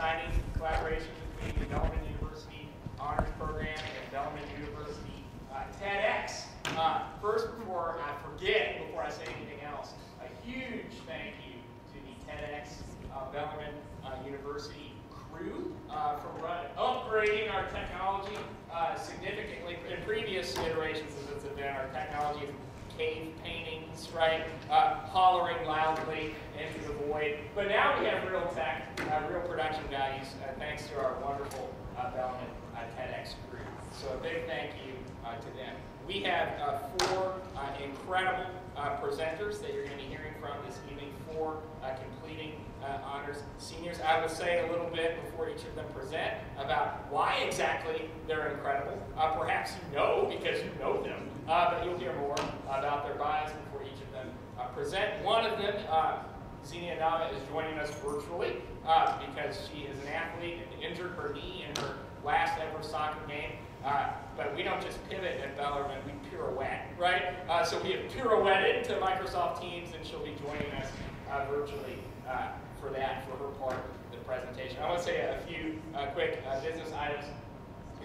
exciting collaboration between the Bellarmine University Honors Program and Bellarmine University uh, TEDx. Uh, first, before I forget, before I say anything else, a huge thank you to the TEDx uh, Bellarmine uh, University crew uh, for run, upgrading our technology uh, significantly. In previous iterations of this event, our technology cave paintings, right? Hollering loudly into the void. But now we have real tech, uh, real production values, uh, thanks to our wonderful uh, Bellarmine uh, TEDx crew. So a big thank you uh, to them. We have uh, four incredible presenters that you're going to be hearing from this evening, four completing honors seniors. I will say a little bit before each of them present about why exactly they're incredible. Perhaps you know because you know them, but you'll hear more about their bios before each of them present. One of them, Zenia Nava, is joining us virtually uh, because she is an athlete and injured her knee in her last ever soccer game. Uh, but we don't just pivot at Bellarmine, we pirouette, right? Uh, so we have pirouetted to Microsoft Teams and she'll be joining us uh, virtually uh, for that, for her part of the presentation. I want to say a few uh, quick business items.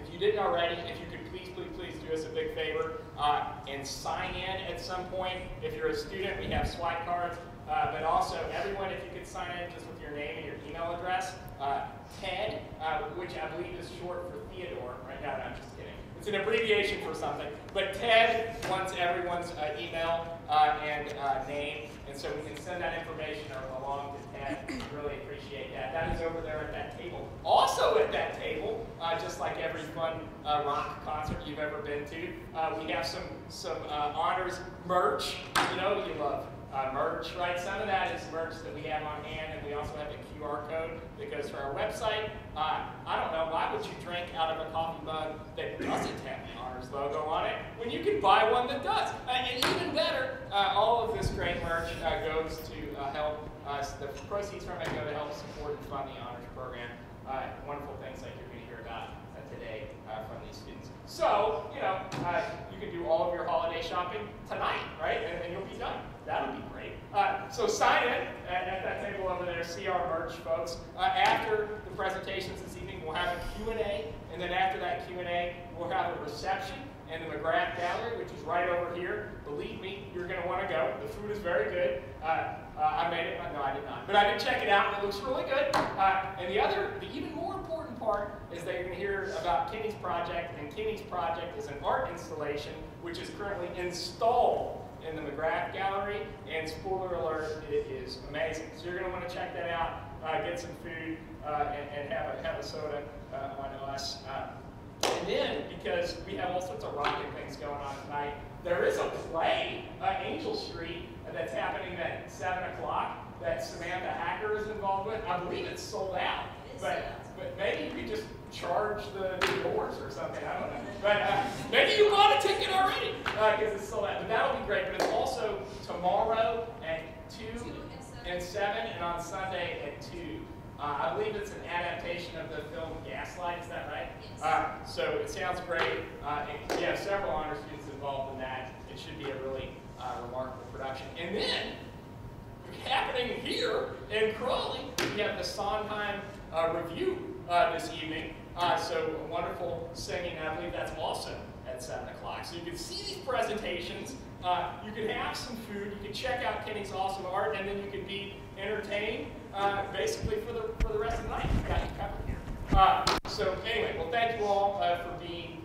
If you didn't already, if you could please, please, please do us a big favor uh, and sign in at some point. If you're a student, we have swipe cards. Uh, but also, everyone, if you could sign in just with your name and your email address. Uh, TED, uh, which I believe is short for Theodore, right? No, no, I'm just kidding. It's an abbreviation for something. But TED wants everyone's uh, email uh, and name, and so we can send that information along to TED. Really appreciate that. That is over there at that table. Also at that table, just like every fun rock concert you've ever been to, we have some some honors merch. You know you love uh, merch, right? Some of that is merch that we have on hand, and we also have a QR code that goes to our website. Uh, I don't know, why would you drink out of a coffee mug that doesn't have the honors logo on it when you can buy one that does? Uh, and even better, uh, all of this great merch uh, goes to uh, help us, the proceeds from it go to help support and fund the honors program. Wonderful things like you're going to hear about today from these students. So, you know, you can do all of your holiday shopping tonight, right? And, and you'll be done. That'll be great. Uh, so sign in at, at, that table over there, see our merch, folks. Uh, after the presentations this evening, we'll have a Q&A, and then after that Q&A, we'll have a reception in the McGrath Gallery, which is right over here. Believe me, you're going to want to go. The food is very good. Uh, uh, I made it. No, I did not. But I did check it out, and it looks really good. Uh, and the other, the even more part is that you're going to hear about Kenny's project, and Kenny's project is an art installation which is currently installed in the McGrath Gallery, and spoiler alert, it is amazing. So you're going to want to check that out, uh, get some food, uh, and, and, have a, have a soda uh, on us. Uh, and then, because we have all sorts of rocket things going on tonight, there is a play, uh, Angel Street, that's happening at 7 o'clock that Samantha Hacker is involved with. I believe it's sold out, but maybe you could just charge the, doors or something. I don't know. But uh, maybe you bought a ticket already because uh, it's sold out. But that'll be great. But it's also tomorrow at 2 and 7 and on Sunday at 2. Uh, I believe it's an adaptation of the film Gaslight, is that right? Yes. Uh, so it sounds great. Uh, and, yeah, several honor students involved in that. It should be a really uh, remarkable production. And then, happening here in Crawley, we have the Sondheim Revue uh, this evening. Uh, so wonderful singing, I believe that's also at 7 o'clock. So you can see these presentations, uh, you can have some food, you can check out Kenny's awesome art, and then you can be entertained uh, basically for the, for the rest of the night. Got you covered here. Uh, so anyway, well thank you all uh, for being,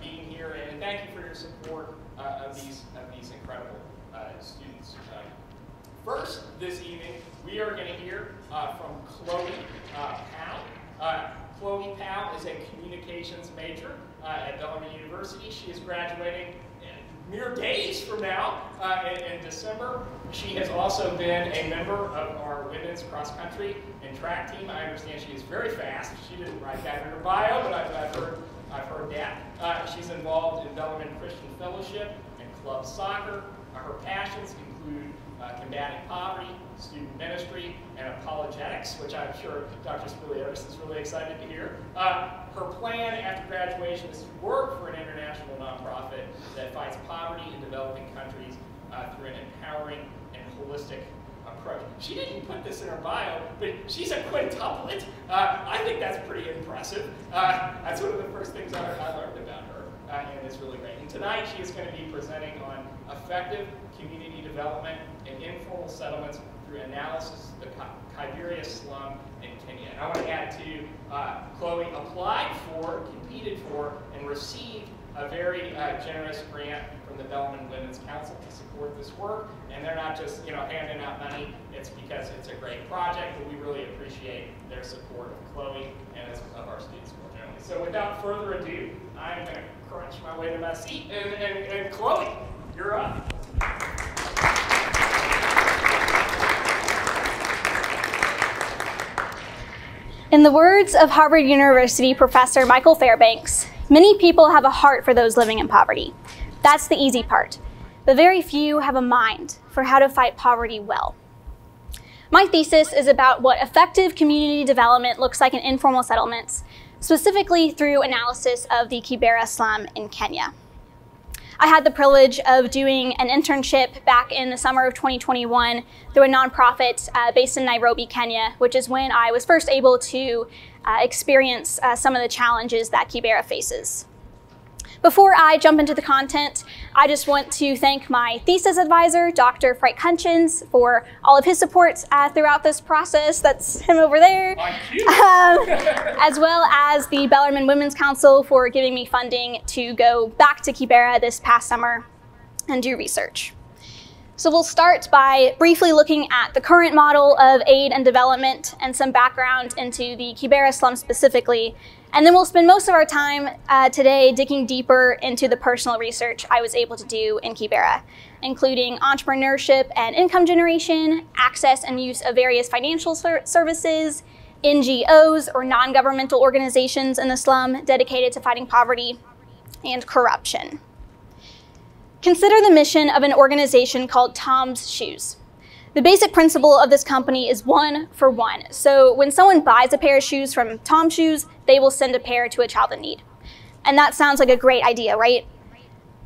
being here, and thank you for your support of, these, of these incredible students. First, this evening, we are going to hear uh, from Chloe uh, Powell. Uh, Chloe Powell is a communications major uh, at Bellarmine University. She is graduating mere days from now uh, in, in, December. She has also been a member of our women's cross country and track team. I understand she is very fast. She didn't write that in her bio, but I've, I've heard, I've heard that. Uh, she's involved in Bellarmine Christian Fellowship and club soccer. Her passions include combating poverty, student ministry, and apologetics, which I'm sure Dr. Spiliotis is really excited to hear. Uh, her plan after graduation is to work for an international nonprofit that fights poverty in developing countries uh, through an empowering and holistic approach. She didn't put this in her bio, but she's a quintuplet. Uh, I think that's pretty impressive. Uh, that's one of the first things I, I learned about her, uh, and it's really great. And tonight she is going to be presenting on effective community development informal settlements through analysis of the Kibera slum in Kenya. And I want to add to uh, Chloe applied for, competed for, and received a very uh, generous grant from the Bellarmine Women's Council to support this work. And they're not just you know handing out money, it's because it's a great project, but we really appreciate their support of Chloe and of our students more generally. So without further ado, I'm going to crunch my way to my seat. And, and, and Chloe, you're up. In the words of Harvard University professor Michael Fairbanks, many people have a heart for those living in poverty. That's the easy part. But very few have a mind for how to fight poverty well. My thesis is about what effective community development looks like in informal settlements, specifically through analysis of the Kibera slum in Kenya. I had the privilege of doing an internship back in the summer of 2021 through a nonprofit uh, based in Nairobi, Kenya, which is when I was first able to uh, experience uh, some of the challenges that Kibera faces. Before I jump into the content, I just want to thank my thesis advisor, Dr. Frank Hutchins, for all of his support uh, throughout this process. That's him over there. Um, as well as the Bellarmine Women's Council for giving me funding to go back to Kibera this past summer and do research. So we'll start by briefly looking at the current model of aid and development and some background into the Kibera slum specifically, and then we'll spend most of our time uh, today digging deeper into the personal research I was able to do in Kibera, including entrepreneurship and income generation, access and use of various financial ser services, NGOs or non-governmental organizations in the slum dedicated to fighting poverty, and corruption. Consider the mission of an organization called Tom's Shoes. The basic principle of this company is one for one. So when someone buys a pair of shoes from Tom Shoes, they will send a pair to a child in need. And that sounds like a great idea, right?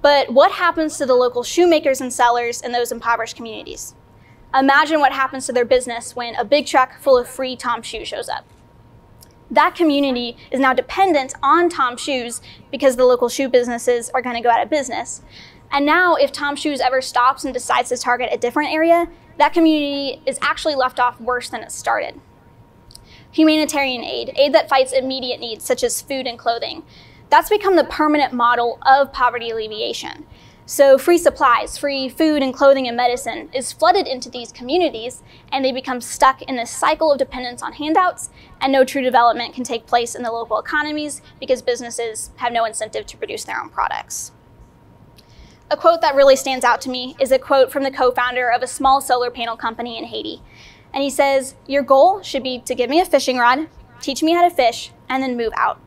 But what happens to the local shoemakers and sellers in those impoverished communities? Imagine what happens to their business when a big truck full of free Tom shoes shows up. That community is now dependent on Tom shoes because the local shoe businesses are going to go out of business. And now, if Tom Shoes ever stops and decides to target a different area, that community is actually left off worse than it started. Humanitarian aid, aid that fights immediate needs such as food and clothing, that's become the permanent model of poverty alleviation. So free supplies, free food and clothing and medicine is flooded into these communities and they become stuck in this cycle of dependence on handouts and no true development can take place in the local economies because businesses have no incentive to produce their own products. A quote that really stands out to me is a quote from the co-founder of a small solar panel company in Haiti. And he says, your goal should be to give me a fishing rod, teach me how to fish, and then move out.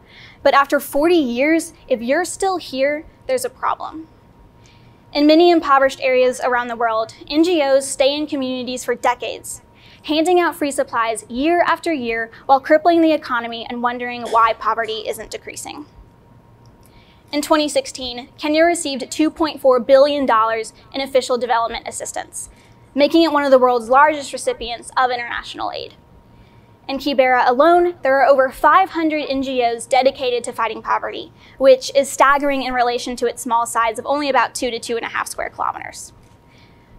But after 40 years, if you're still here, there's a problem. In many impoverished areas around the world, NGOs stay in communities for decades, handing out free supplies year after year while crippling the economy and wondering why poverty isn't decreasing. In 2016, Kenya received $2.4 billion in official development assistance, making it one of the world's largest recipients of international aid. In Kibera alone, there are over 500 NGOs dedicated to fighting poverty, which is staggering in relation to its small size of only about two to two and a half square kilometers.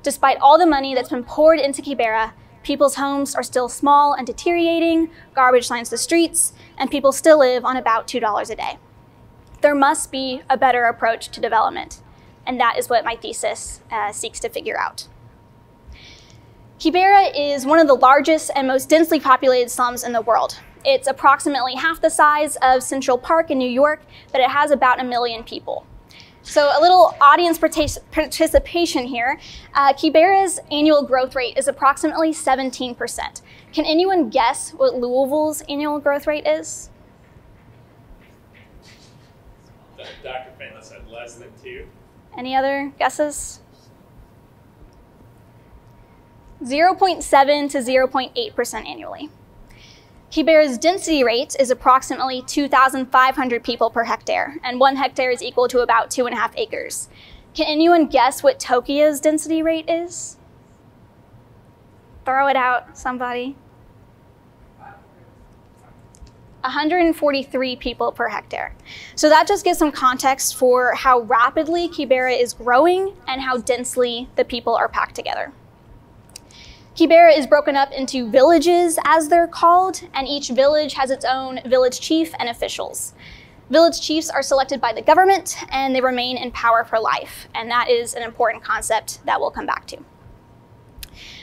Despite all the money that's been poured into Kibera, people's homes are still small and deteriorating, garbage lines the streets, and people still live on about $2 a day there must be a better approach to development. And that is what my thesis uh, seeks to figure out. Kibera is one of the largest and most densely populated slums in the world. It's approximately half the size of Central Park in New York, but it has about a million people. So a little audience participation here. Uh, Kibera's annual growth rate is approximately 17%. Can anyone guess what Louisville's annual growth rate is? Dr. Finless said less than two. Any other guesses? 0.7 to 0.8% annually. Kibera's density rate is approximately 2,500 people per hectare, and one hectare is equal to about two and a half acres. Can anyone guess what Tokyo's density rate is? Throw it out, somebody. 143 people per hectare. So that just gives some context for how rapidly Kibera is growing and how densely the people are packed together. Kibera is broken up into villages, as they're called, and each village has its own village chief and officials. Village chiefs are selected by the government and they remain in power for life, and that is an important concept that we'll come back to.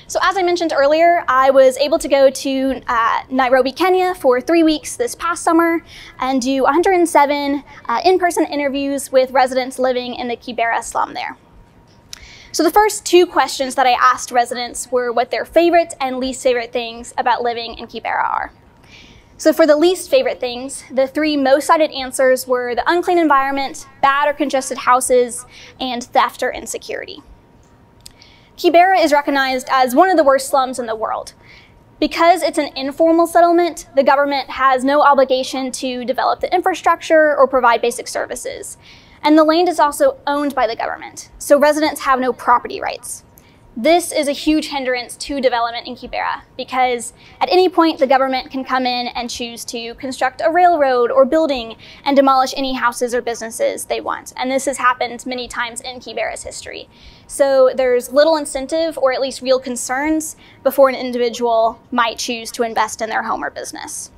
So as I mentioned earlier, I was able to go to uh, Nairobi, Kenya for three weeks this past summer and do 107 uh, in-person interviews with residents living in the Kibera slum there. So the first two questions that I asked residents were what their favorite and least favorite things about living in Kibera are. So for the least favorite things, the three most cited answers were the unclean environment, bad or congested houses, and theft or insecurity. Kibera is recognized as one of the worst slums in the world. Because it's an informal settlement, the government has no obligation to develop the infrastructure or provide basic services. And the land is also owned by the government, so residents have no property rights. This is a huge hindrance to development in Kibera because at any point the government can come in and choose to construct a railroad or building and demolish any houses or businesses they want. And this has happened many times in Kibera's history. So there's little incentive or at least real concerns before an individual might choose to invest in their home or business.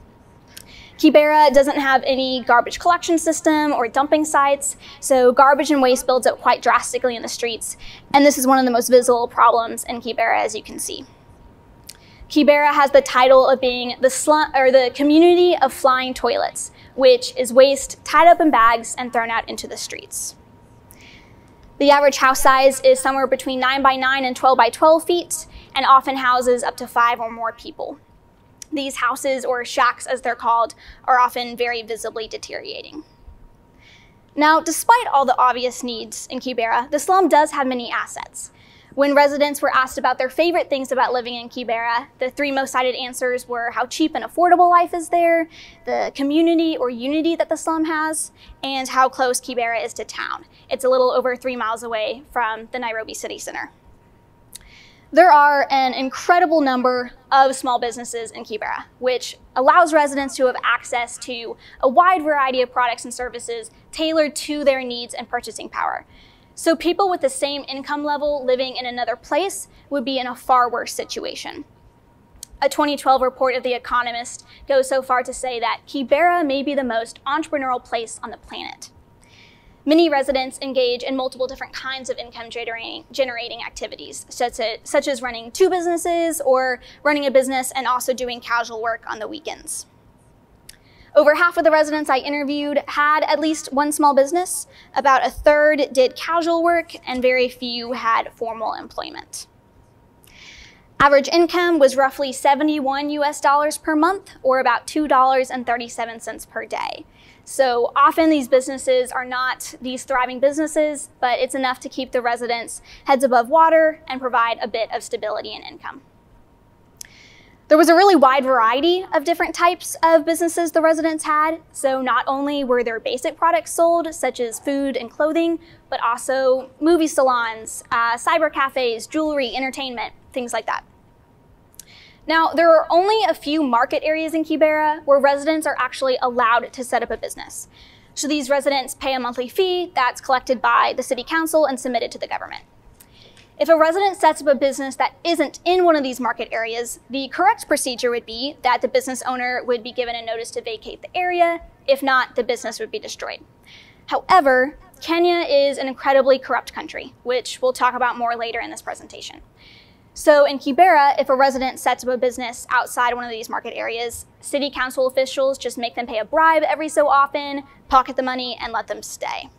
Kibera doesn't have any garbage collection system or dumping sites, so garbage and waste builds up quite drastically in the streets, and this is one of the most visible problems in Kibera, as you can see. Kibera has the title of being the, slum, or the community of flying toilets, which is waste tied up in bags and thrown out into the streets. The average house size is somewhere between 9 by 9 and 12 by 12 feet, and often houses up to five or more people. These houses, or shacks as they're called, are often very visibly deteriorating. Now, despite all the obvious needs in Kibera, the slum does have many assets. When residents were asked about their favorite things about living in Kibera, the three most cited answers were how cheap and affordable life is there, the community or unity that the slum has, and how close Kibera is to town. It's a little over three miles away from the Nairobi city center. There are an incredible number of small businesses in Kibera, which allows residents to have access to a wide variety of products and services tailored to their needs and purchasing power. So people with the same income level living in another place would be in a far worse situation. A 2012 report of The Economist goes so far to say that Kibera may be the most entrepreneurial place on the planet. Many residents engage in multiple different kinds of income generating, generating activities, such as, such as running two businesses or running a business and also doing casual work on the weekends. Over half of the residents I interviewed had at least one small business. About a third did casual work, and very few had formal employment. Average income was roughly 71 US dollars per month, or about $2.37 per day. So often these businesses are not these thriving businesses, but it's enough to keep the residents' heads above water and provide a bit of stability and income. There was a really wide variety of different types of businesses the residents had. So not only were there basic products sold, such as food and clothing, but also movie salons, uh, cyber cafes, jewelry, entertainment, things like that. Now, there are only a few market areas in Kibera where residents are actually allowed to set up a business. So these residents pay a monthly fee that's collected by the city council and submitted to the government. If a resident sets up a business that isn't in one of these market areas, the correct procedure would be that the business owner would be given a notice to vacate the area. If not, the business would be destroyed. However, Kenya is an incredibly corrupt country, which we'll talk about more later in this presentation. So in Kibera, if a resident sets up a business outside one of these market areas, city council officials just make them pay a bribe every so often, pocket the money, and let them stay.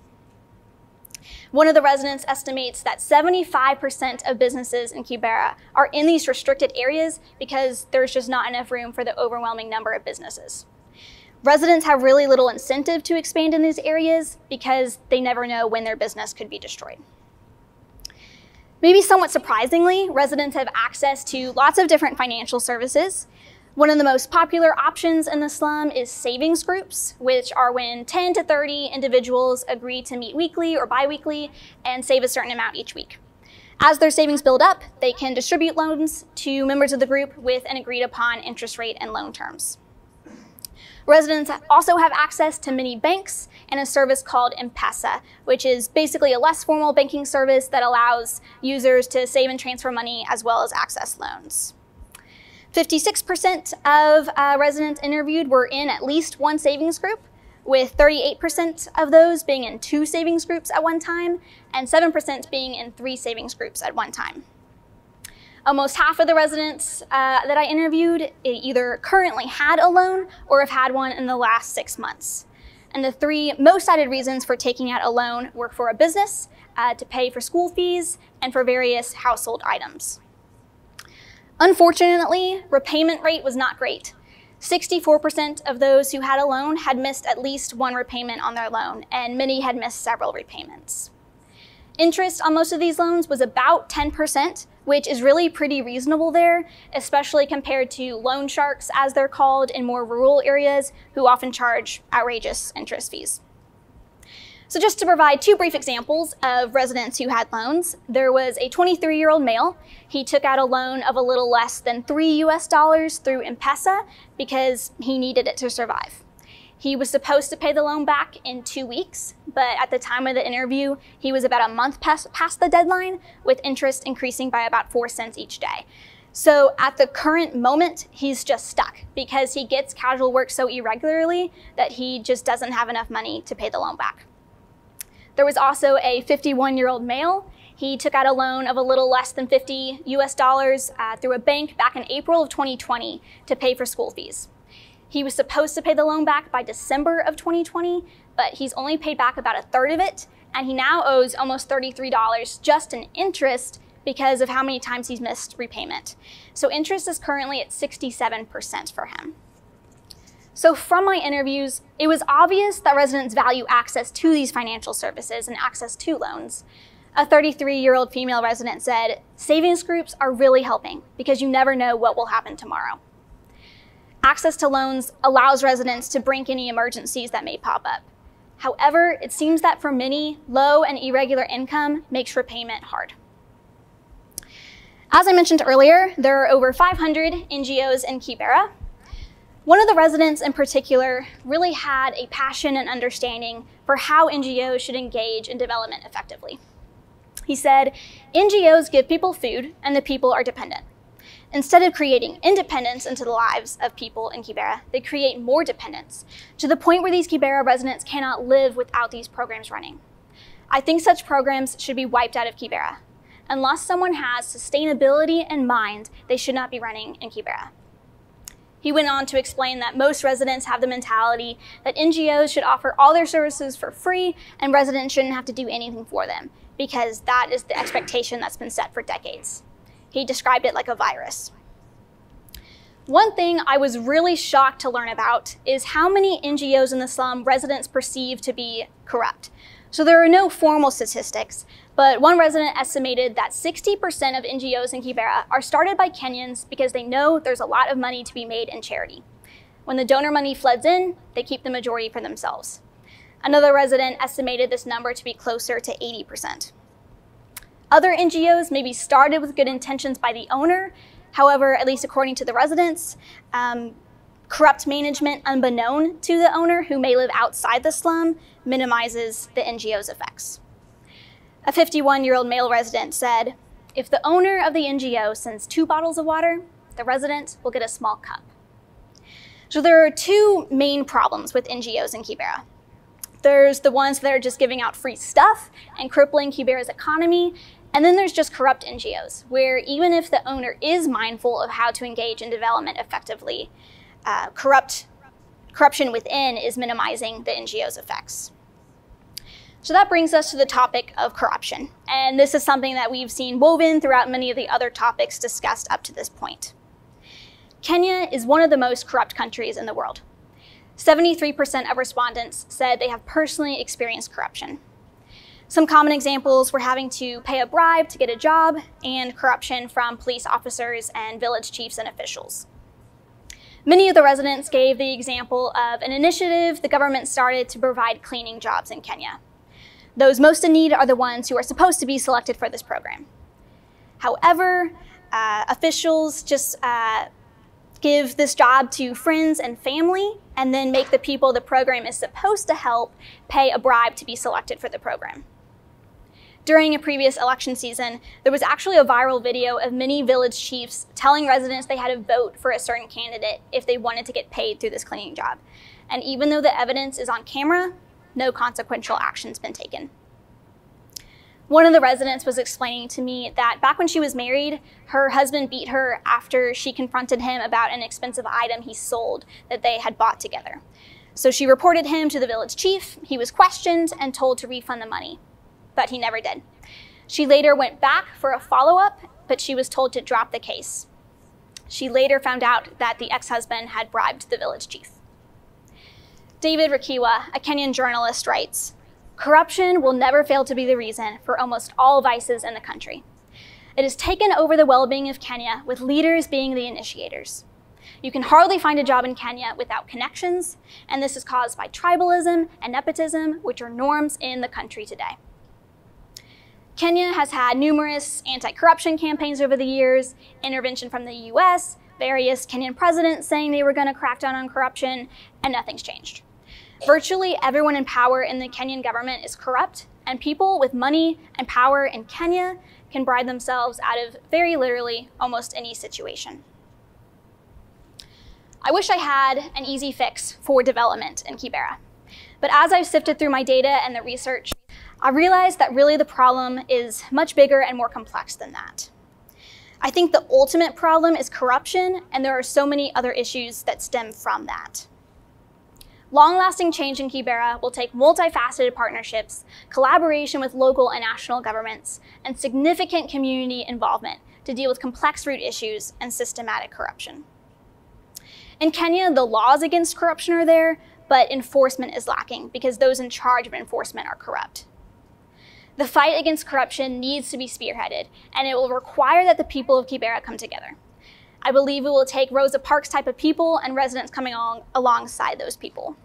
One of the residents estimates that 75% of businesses in Kibera are in these restricted areas because there's just not enough room for the overwhelming number of businesses. Residents have really little incentive to expand in these areas because they never know when their business could be destroyed. Maybe somewhat surprisingly, residents have access to lots of different financial services, one of the most popular options in the slum is savings groups, which are when 10 to 30 individuals agree to meet weekly or biweekly and save a certain amount each week. As their savings build up, they can distribute loans to members of the group with an agreed upon interest rate and loan terms. Residents also have access to many banks and a service called M-Pesa, which is basically a less formal banking service that allows users to save and transfer money as well as access loans. 56% of uh, residents interviewed were in at least one savings group, with 38% of those being in two savings groups at one time, and 7% being in three savings groups at one time. Almost half of the residents uh, that I interviewed either currently had a loan or have had one in the last six months. And the three most cited reasons for taking out a loan were for a business, uh, to pay for school fees, and for various household items. Unfortunately, repayment rate was not great. 64% of those who had a loan had missed at least one repayment on their loan, and many had missed several repayments. Interest on most of these loans was about 10%, which is really pretty reasonable there, especially compared to loan sharks, as they're called, in more rural areas who often charge outrageous interest fees. So just to provide two brief examples of residents who had loans, there was a 23-year-old male. He took out a loan of a little less than three US dollars through M-Pesa because he needed it to survive. He was supposed to pay the loan back in two weeks, but at the time of the interview, he was about a month past, past the deadline, with interest increasing by about four cents each day. So at the current moment, he's just stuck because he gets casual work so irregularly that he just doesn't have enough money to pay the loan back. There was also a 51 year old male. He took out a loan of a little less than 50 US dollars uh, through a bank back in April of 2020 to pay for school fees. He was supposed to pay the loan back by December of 2020, but he's only paid back about a third of it, and he now owes almost $33 just in interest because of how many times he's missed repayment. So interest is currently at 67% for him. So from my interviews, it was obvious that residents value access to these financial services and access to loans. A 33-year-old female resident said, savings groups are really helping because you never know what will happen tomorrow. Access to loans allows residents to brink any emergencies that may pop up. However, it seems that for many, low and irregular income makes repayment hard. As I mentioned earlier, there are over 500 NGOs in Kibera. One of the residents in particular really had a passion and understanding for how NGOs should engage in development effectively. He said, NGOs give people food and the people are dependent. Instead of creating independence into the lives of people in Kibera, they create more dependence, to the point where these Kibera residents cannot live without these programs running. I think such programs should be wiped out of Kibera. Unless someone has sustainability in mind, they should not be running in Kibera. He went on to explain that most residents have the mentality that NGOs should offer all their services for free and residents shouldn't have to do anything for them, because that is the expectation that's been set for decades. He described it like a virus. One thing I was really shocked to learn about is how many NGOs in the slum residents perceive to be corrupt. So there are no formal statistics, but one resident estimated that 60% of NGOs in Kibera are started by Kenyans because they know there's a lot of money to be made in charity. When the donor money floods in, they keep the majority for themselves. Another resident estimated this number to be closer to 80%. Other NGOs may be started with good intentions by the owner. However, at least according to the residents, um, corrupt management unbeknown to the owner who may live outside the slum minimizes the NGO's effects. A 51-year-old male resident said, if the owner of the NGO sends two bottles of water, the resident will get a small cup. So there are two main problems with NGOs in Kibera. There's the ones that are just giving out free stuff and crippling Kibera's economy, and then there's just corrupt NGOs, where even if the owner is mindful of how to engage in development effectively, uh, corrupt, corruption within is minimizing the NGO's effects. So that brings us to the topic of corruption. And this is something that we've seen woven throughout many of the other topics discussed up to this point. Kenya is one of the most corrupt countries in the world. 73% of respondents said they have personally experienced corruption. Some common examples were having to pay a bribe to get a job and corruption from police officers and village chiefs and officials. Many of the residents gave the example of an initiative the government started to provide cleaning jobs in Kenya. Those most in need are the ones who are supposed to be selected for this program. However, uh, officials just uh, give this job to friends and family and then make the people the program is supposed to help pay a bribe to be selected for the program. During a previous election season, there was actually a viral video of many village chiefs telling residents they had to vote for a certain candidate if they wanted to get paid through this cleaning job. And even though the evidence is on camera, no consequential action's been taken. One of the residents was explaining to me that back when she was married, her husband beat her after she confronted him about an expensive item he sold that they had bought together. So she reported him to the village chief. He was questioned and told to refund the money but he never did. She later went back for a follow up, but she was told to drop the case. She later found out that the ex husband had bribed the village chief. David Rakiwa, a Kenyan journalist, writes Corruption will never fail to be the reason for almost all vices in the country. It has taken over the well being of Kenya, with leaders being the initiators. You can hardly find a job in Kenya without connections, and this is caused by tribalism and nepotism, which are norms in the country today. Kenya has had numerous anti-corruption campaigns over the years, intervention from the US, various Kenyan presidents saying they were going to crack down on corruption, and nothing's changed. Virtually everyone in power in the Kenyan government is corrupt, and people with money and power in Kenya can bribe themselves out of very literally almost any situation. I wish I had an easy fix for development in Kibera. But as I've sifted through my data and the research, I realized that really the problem is much bigger and more complex than that. I think the ultimate problem is corruption, and there are so many other issues that stem from that. Long-lasting change in Kibera will take multifaceted partnerships, collaboration with local and national governments, and significant community involvement to deal with complex root issues and systematic corruption. In Kenya, the laws against corruption are there, but enforcement is lacking because those in charge of enforcement are corrupt. The fight against corruption needs to be spearheaded, and it will require that the people of Kibera come together. I believe it will take Rosa Parks type of people and residents coming along alongside those people.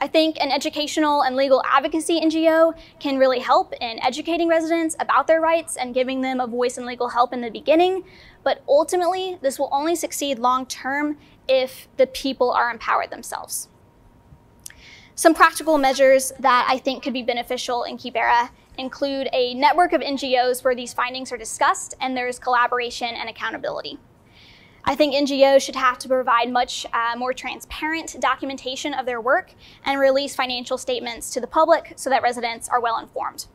I think an educational and legal advocacy NGO can really help in educating residents about their rights and giving them a voice and legal help in the beginning, but ultimately, this will only succeed long term if the people are empowered themselves. Some practical measures that I think could be beneficial in Kibera include a network of NGOs where these findings are discussed and there's collaboration and accountability. I think NGOs should have to provide much uh, more transparent documentation of their work and release financial statements to the public so that residents are well informed.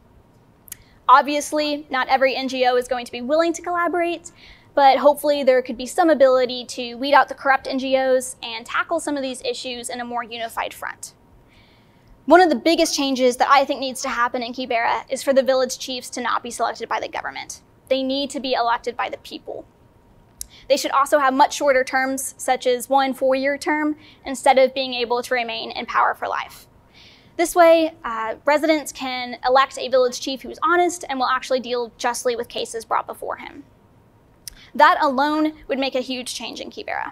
Obviously, not every NGO is going to be willing to collaborate, but hopefully there could be some ability to weed out the corrupt NGOs and tackle some of these issues in a more unified front. One of the biggest changes that I think needs to happen in Kibera is for the village chiefs to not be selected by the government. They need to be elected by the people. They should also have much shorter terms, such as one four-year term, instead of being able to remain in power for life. This way, uh, residents can elect a village chief who is honest and will actually deal justly with cases brought before him. That alone would make a huge change in Kibera.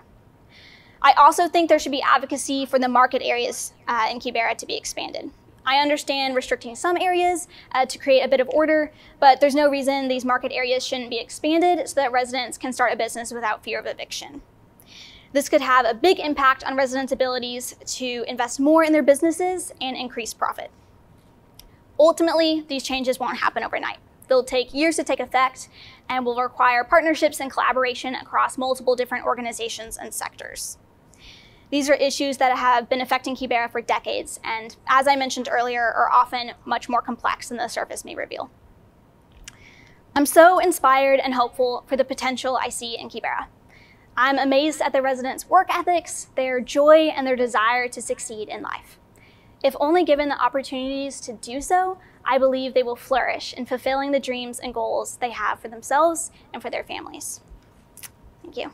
I also think there should be advocacy for the market areas uh, in Kibera to be expanded. I understand restricting some areas uh, to create a bit of order, but there's no reason these market areas shouldn't be expanded so that residents can start a business without fear of eviction. This could have a big impact on residents' abilities to invest more in their businesses and increase profit. Ultimately, these changes won't happen overnight. They'll take years to take effect and will require partnerships and collaboration across multiple different organizations and sectors. These are issues that have been affecting Kibera for decades, and as I mentioned earlier, are often much more complex than the surface may reveal. I'm so inspired and hopeful for the potential I see in Kibera. I'm amazed at the residents' work ethics, their joy, and their desire to succeed in life. If only given the opportunities to do so, I believe they will flourish in fulfilling the dreams and goals they have for themselves and for their families. Thank you.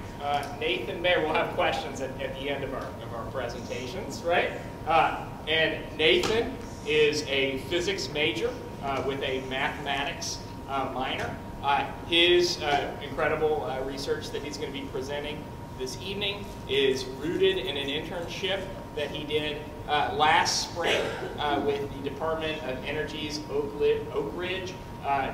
Uh. Nathan Meyer. We'll have questions at, at the end of our, of our presentations, right? Uh, and Nathan is a physics major uh, with a mathematics uh, minor. Uh, his uh, incredible research that he's going to be presenting this evening is rooted in an internship that he did last spring with the Department of Energy's Oak, Oak Ridge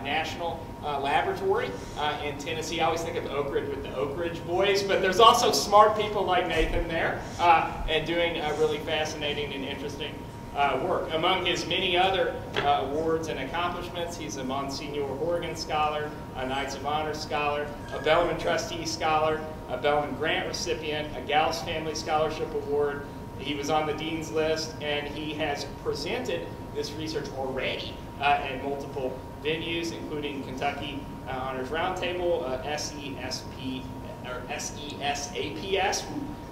National uh, Laboratory uh, in Tennessee. I always think of Oak Ridge with the Oak Ridge Boys, but there's also smart people like Nathan there uh, and doing really fascinating and interesting uh, work. Among his many other uh, awards and accomplishments, he's a Monsignor Horrigan Scholar, a Knights of Honor Scholar, a Bellman Trustee Scholar, a Bellman Grant recipient, a Gauss Family Scholarship Award. He was on the Dean's List, and he has presented this research already uh, at multiple venues, including Kentucky uh, Honors Roundtable, uh, SESP, or SESAPS,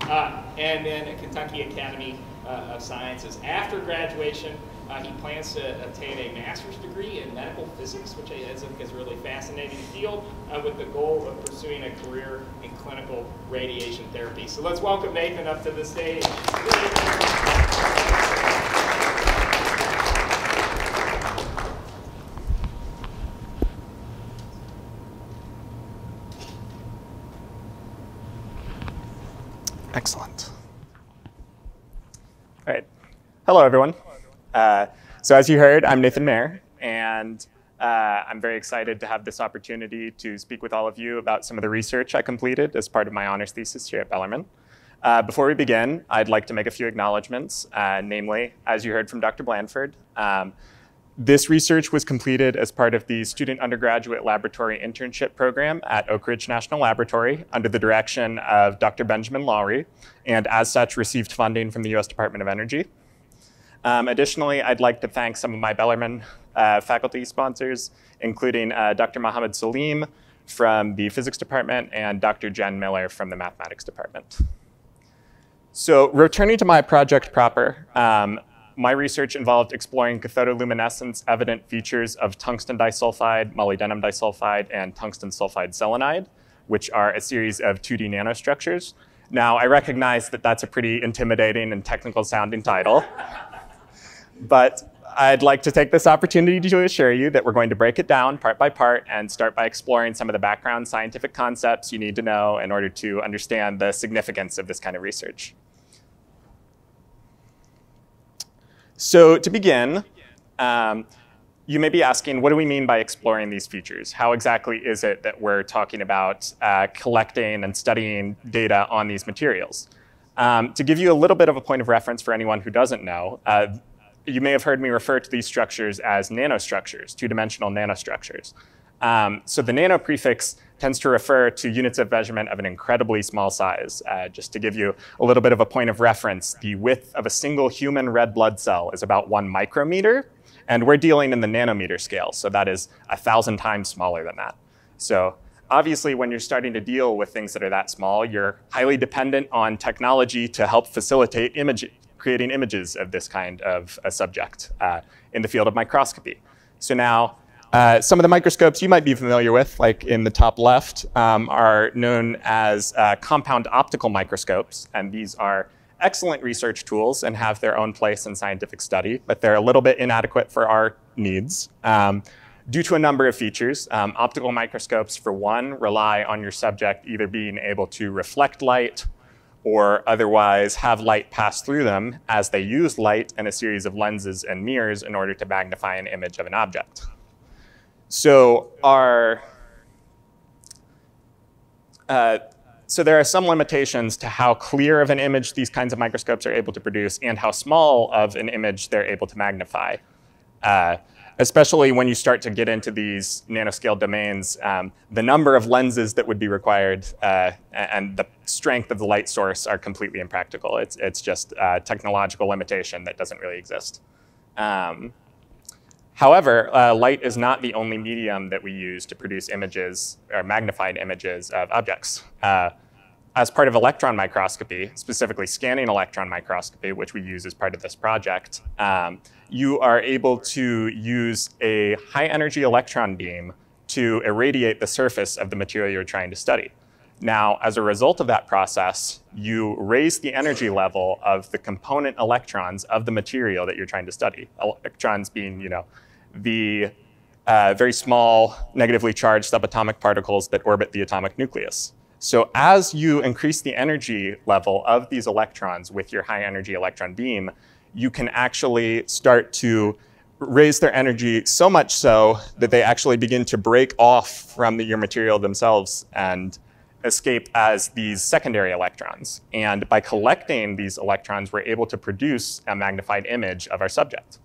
uh, and then Kentucky Academy uh, of Sciences. After graduation, uh, he plans to obtain a master's degree in medical physics, which I think is a really fascinating field, uh, with the goal of pursuing a career in clinical radiation therapy. So let's welcome Nathan up to the stage. Excellent. All right. Hello, everyone. Uh, so as you heard, I'm Nathan Meyer, and uh, I'm very excited to have this opportunity to speak with all of you about some of the research I completed as part of my honors thesis here at Bellarmine. Uh, before we begin, I'd like to make a few acknowledgments, uh, namely, as you heard from Dr. Blandford, um, this research was completed as part of the Student Undergraduate Laboratory Internship Program at Oak Ridge National Laboratory under the direction of Dr. Benjamin Lawrie, and as such received funding from the US Department of Energy. Um, additionally, I'd like to thank some of my Bellarmine uh, faculty sponsors, including uh, Dr. Mohammed Salim from the physics department and Dr. Jen Miller from the mathematics department. So returning to my project proper, um, my research involved exploring cathodoluminescence evident features of tungsten disulfide, molybdenum disulfide, and tungsten sulfide selenide, which are a series of 2D nanostructures. Now, I recognize that that's a pretty intimidating and technical sounding title, but I'd like to take this opportunity to assure you that we're going to break it down part by part and start by exploring some of the background scientific concepts you need to know in order to understand the significance of this kind of research. So to begin, um, you may be asking, what do we mean by exploring these features? How exactly is it that we're talking about uh, collecting and studying data on these materials? Um, to give you a little bit of a point of reference for anyone who doesn't know, uh, you may have heard me refer to these structures as nanostructures, two-dimensional nanostructures. Um, so the nano prefix tends to refer to units of measurement of an incredibly small size. Uh, just to give you a little bit of a point of reference, the width of a single human red blood cell is about one micrometer, and we're dealing in the nanometer scale, so that is a thousand times smaller than that. So obviously, when you're starting to deal with things that are that small, you're highly dependent on technology to help facilitate image, creating images of this kind of a subject uh, in the field of microscopy. So now, uh, some of the microscopes you might be familiar with, like in the top left, um, are known as uh, compound optical microscopes, and these are excellent research tools and have their own place in scientific study, but they're a little bit inadequate for our needs. Um, due to a number of features, um, optical microscopes, for one, rely on your subject either being able to reflect light or otherwise have light pass through them as they use light and a series of lenses and mirrors in order to magnify an image of an object. So our uh, so there are some limitations to how clear of an image these kinds of microscopes are able to produce and how small of an image they're able to magnify. Uh, especially when you start to get into these nanoscale domains, um, the number of lenses that would be required uh, and the strength of the light source are completely impractical. It's, it's just a technological limitation that doesn't really exist. Um, However, uh, light is not the only medium that we use to produce images or magnified images of objects. Uh, as part of electron microscopy, specifically scanning electron microscopy, which we use as part of this project, um, you are able to use a high energy electron beam to irradiate the surface of the material you're trying to study. Now, as a result of that process, you raise the energy level of the component electrons of the material that you're trying to study. Electrons being, you know, the uh, very small negatively charged subatomic particles that orbit the atomic nucleus. So as you increase the energy level of these electrons with your high energy electron beam, you can actually start to raise their energy so much so that they actually begin to break off from the, your material themselves and escape as these secondary electrons. And by collecting these electrons, we're able to produce a magnified image of our subject.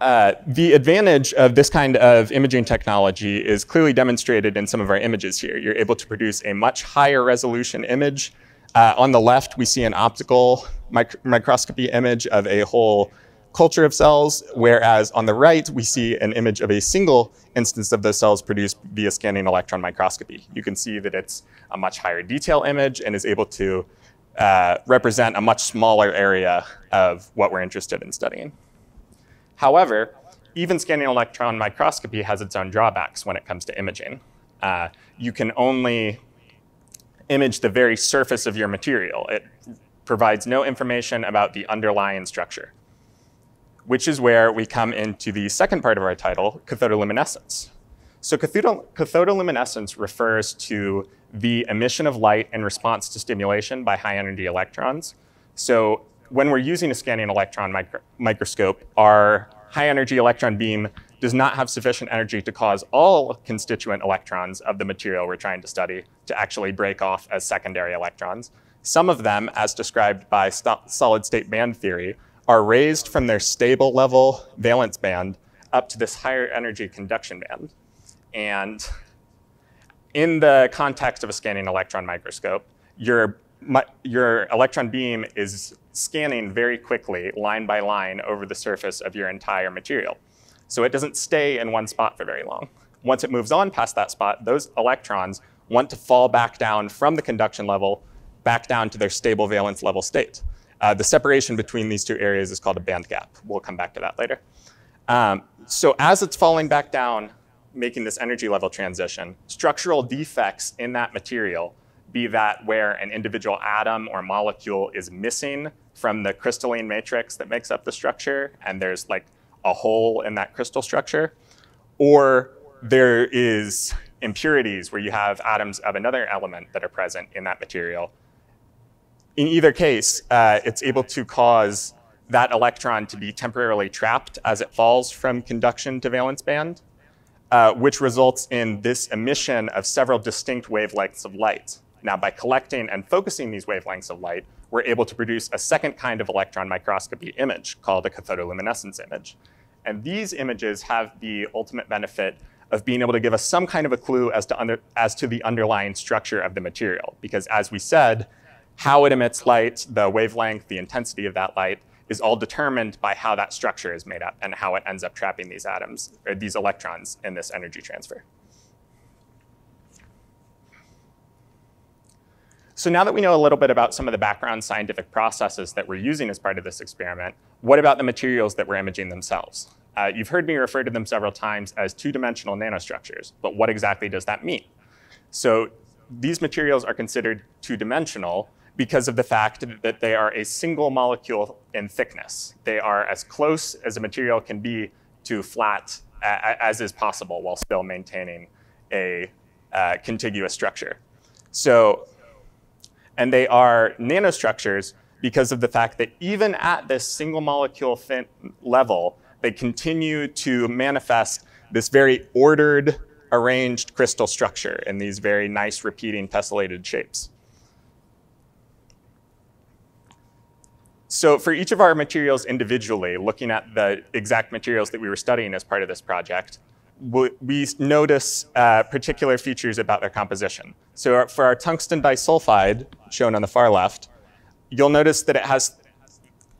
Uh, the advantage of this kind of imaging technology is clearly demonstrated in some of our images here. You're able to produce a much higher resolution image. Uh, on the left, we see an optical mic microscopy image of a whole culture of cells, whereas on the right, we see an image of a single instance of those cells produced via scanning electron microscopy. You can see that it's a much higher detail image and is able to uh, represent a much smaller area of what we're interested in studying. However, even scanning electron microscopy has its own drawbacks when it comes to imaging. Uh, you can only image the very surface of your material. It provides no information about the underlying structure, which is where we come into the second part of our title, cathodoluminescence. So cathodoluminescence refers to the emission of light in response to stimulation by high energy electrons. So when we're using a scanning electron micro microscope, our high energy electron beam does not have sufficient energy to cause all constituent electrons of the material we're trying to study to actually break off as secondary electrons. Some of them, as described by solid state band theory, are raised from their stable level valence band up to this higher energy conduction band. And in the context of a scanning electron microscope, your, your electron beam is scanning very quickly, line by line, over the surface of your entire material. So it doesn't stay in one spot for very long. Once it moves on past that spot, those electrons want to fall back down from the conduction level back down to their stable valence level state. Uh, the separation between these two areas is called a band gap. We'll come back to that later. Um, so as it's falling back down, making this energy level transition, structural defects in that material, be that where an individual atom or molecule is missing from the crystalline matrix that makes up the structure, and there's like a hole in that crystal structure, or there is impurities where you have atoms of another element that are present in that material. In either case, uh, it's able to cause that electron to be temporarily trapped as it falls from conduction to valence band, uh, which results in this emission of several distinct wavelengths of light. Now, by collecting and focusing these wavelengths of light, we're able to produce a second kind of electron microscopy image called a cathodoluminescence image. And these images have the ultimate benefit of being able to give us some kind of a clue as to, under, as to the underlying structure of the material. Because as we said, how it emits light, the wavelength, the intensity of that light, is all determined by how that structure is made up and how it ends up trapping these atoms, or these electrons in this energy transfer. So now that we know a little bit about some of the background scientific processes that we're using as part of this experiment, what about the materials that we're imaging themselves? Uh, you've heard me refer to them several times as two-dimensional nanostructures, but what exactly does that mean? So these materials are considered two-dimensional because of the fact that they are a single molecule in thickness. They are as close as a material can be to flat as is possible while still maintaining a uh, contiguous structure. So and they are nanostructures because of the fact that even at this single molecule thin level, they continue to manifest this very ordered, arranged crystal structure in these very nice repeating tessellated shapes. So for each of our materials individually, looking at the exact materials that we were studying as part of this project, we notice uh, particular features about their composition. So for our tungsten disulfide, shown on the far left, you'll notice that it has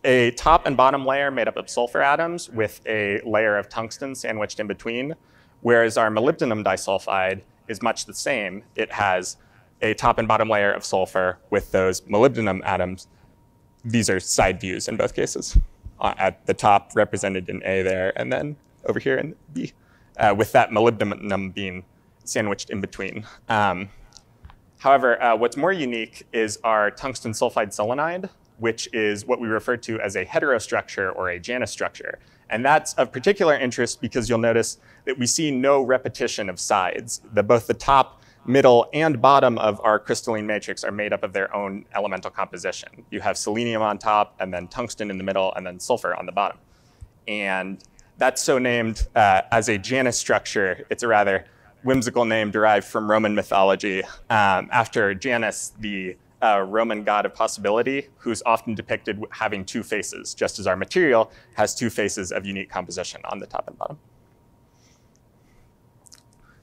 a top and bottom layer made up of sulfur atoms with a layer of tungsten sandwiched in between, whereas our molybdenum disulfide is much the same. It has a top and bottom layer of sulfur with those molybdenum atoms. These are side views in both cases. Uh, at the top represented in A there, and then over here in B uh, with that molybdenum being sandwiched in between. Um, however, uh, what's more unique is our tungsten sulfide selenide, which is what we refer to as a heterostructure or a Janus structure. And that's of particular interest because you'll notice that we see no repetition of sides. The, both the top, middle, and bottom of our crystalline matrix are made up of their own elemental composition. You have selenium on top, and then tungsten in the middle, and then sulfur on the bottom. And that's so named uh, as a Janus structure. It's a rather whimsical name derived from Roman mythology um, after Janus, the uh, Roman god of possibility, who's often depicted having two faces, just as our material has two faces of unique composition on the top and bottom.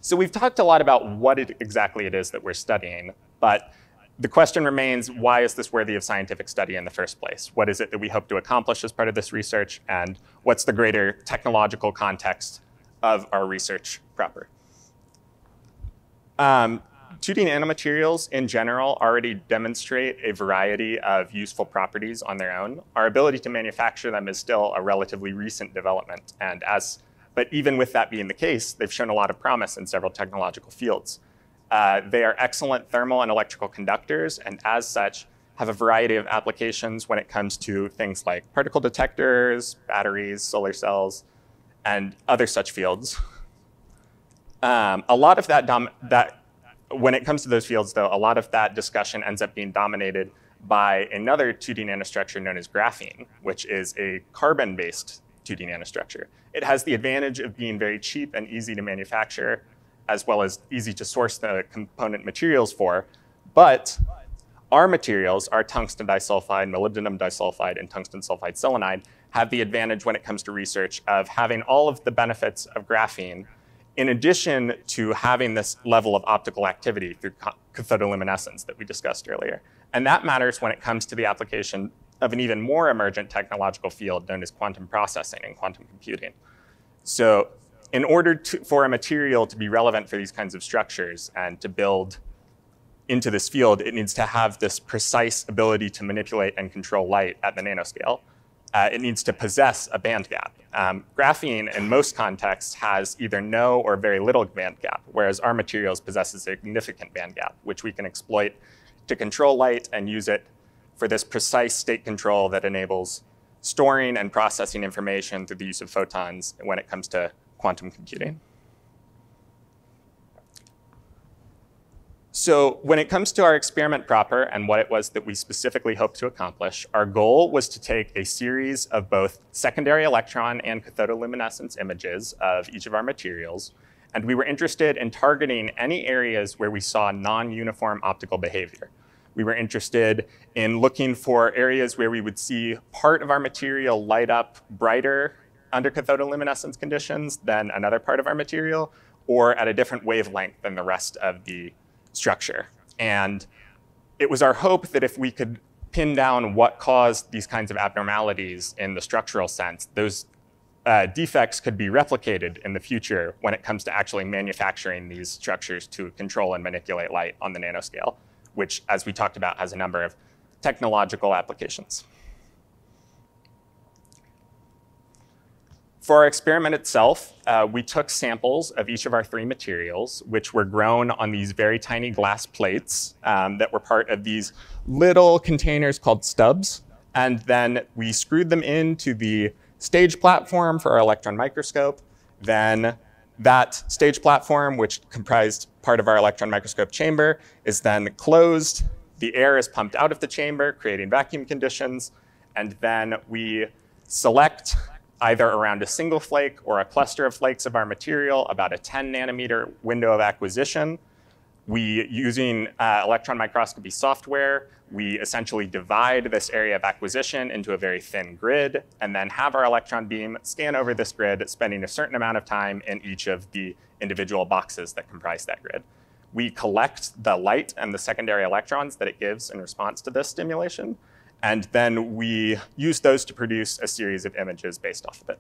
So we've talked a lot about what it, exactly it is that we're studying, but the question remains, why is this worthy of scientific study in the first place? What is it that we hope to accomplish as part of this research, and what's the greater technological context of our research proper? Um, 2D nanomaterials in general already demonstrate a variety of useful properties on their own. Our ability to manufacture them is still a relatively recent development, and as but even with that being the case, they've shown a lot of promise in several technological fields. Uh, they are excellent thermal and electrical conductors, and as such, have a variety of applications when it comes to things like particle detectors, batteries, solar cells, and other such fields. Um, a lot of that, that, when it comes to those fields, though, a lot of that discussion ends up being dominated by another 2D nanostructure known as graphene, which is a carbon-based 2D nanostructure. It has the advantage of being very cheap and easy to manufacture, as well as easy to source the component materials for. But our materials, our tungsten disulfide, molybdenum disulfide, and tungsten sulfide selenide, have the advantage when it comes to research of having all of the benefits of graphene in addition to having this level of optical activity through cathodoluminescence that we discussed earlier. And that matters when it comes to the application of an even more emergent technological field known as quantum processing and quantum computing. So in order to, for a material to be relevant for these kinds of structures and to build into this field, it needs to have this precise ability to manipulate and control light at the nanoscale. Uh, it needs to possess a band gap. Um, graphene, in most contexts, has either no or very little band gap, whereas our materials possess a significant band gap, which we can exploit to control light and use it for this precise state control that enables storing and processing information through the use of photons when it comes to quantum computing. So when it comes to our experiment proper and what it was that we specifically hoped to accomplish, our goal was to take a series of both secondary electron and cathodoluminescence images of each of our materials, and we were interested in targeting any areas where we saw non-uniform optical behavior. We were interested in looking for areas where we would see part of our material light up brighter under cathodoluminescence conditions than another part of our material, or at a different wavelength than the rest of the structure. And it was our hope that if we could pin down what caused these kinds of abnormalities in the structural sense, those uh, defects could be replicated in the future when it comes to actually manufacturing these structures to control and manipulate light on the nanoscale which, as we talked about, has a number of technological applications. For our experiment itself, uh, we took samples of each of our three materials, which were grown on these very tiny glass plates um, that were part of these little containers called stubs. And then we screwed them into the stage platform for our electron microscope. Then that stage platform, which comprised part of our electron microscope chamber, is then closed. The air is pumped out of the chamber, creating vacuum conditions. And then we select either around a single flake or a cluster of flakes of our material, about a 10 nanometer window of acquisition. We, using uh, electron microscopy software, we essentially divide this area of acquisition into a very thin grid and then have our electron beam scan over this grid, spending a certain amount of time in each of the individual boxes that comprise that grid. We collect the light and the secondary electrons that it gives in response to this stimulation, and then we use those to produce a series of images based off of it.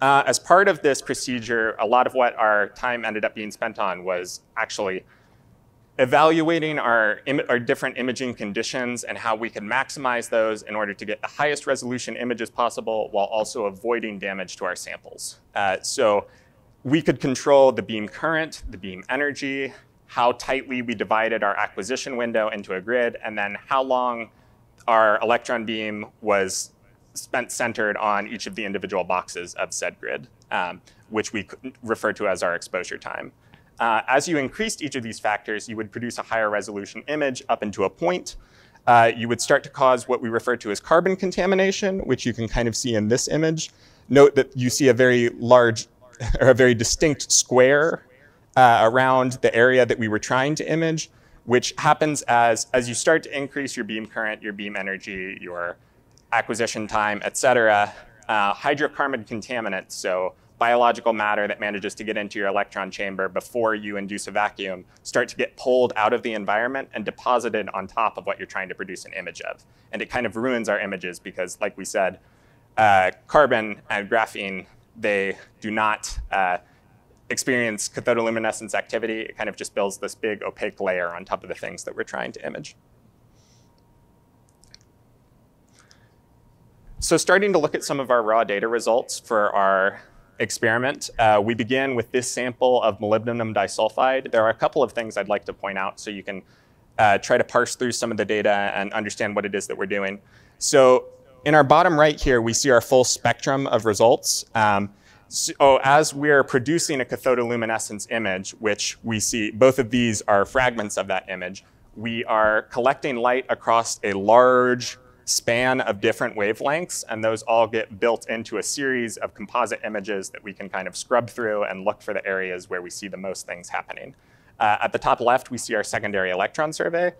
Uh, as part of this procedure, a lot of what our time ended up being spent on was actually evaluating our, our different imaging conditions and how we could maximize those in order to get the highest resolution images possible while also avoiding damage to our samples. Uh, so we could control the beam current, the beam energy, how tightly we divided our acquisition window into a grid, and then how long our electron beam was spent centered on each of the individual boxes of said grid, um, which we refer to as our exposure time. Uh, as you increased each of these factors, you would produce a higher resolution image up into a point. Uh, you would start to cause what we refer to as carbon contamination, which you can kind of see in this image. Note that you see a very large or a very distinct square uh, around the area that we were trying to image, which happens as, as you start to increase your beam current, your beam energy, your acquisition time, et cetera, uh, hydrocarbon contaminants, so biological matter that manages to get into your electron chamber before you induce a vacuum, start to get pulled out of the environment and deposited on top of what you're trying to produce an image of. And it kind of ruins our images because, like we said, uh, carbon and graphene, they do not uh, experience cathodoluminescence activity. It kind of just builds this big opaque layer on top of the things that we're trying to image. So starting to look at some of our raw data results for our experiment, uh, we begin with this sample of molybdenum disulfide. There are a couple of things I'd like to point out so you can uh, try to parse through some of the data and understand what it is that we're doing. So in our bottom right here, we see our full spectrum of results. Um, so as we're producing a cathodoluminescence image, which we see both of these are fragments of that image, we are collecting light across a large span of different wavelengths, and those all get built into a series of composite images that we can kind of scrub through and look for the areas where we see the most things happening. Uh, at the top left, we see our secondary electron survey,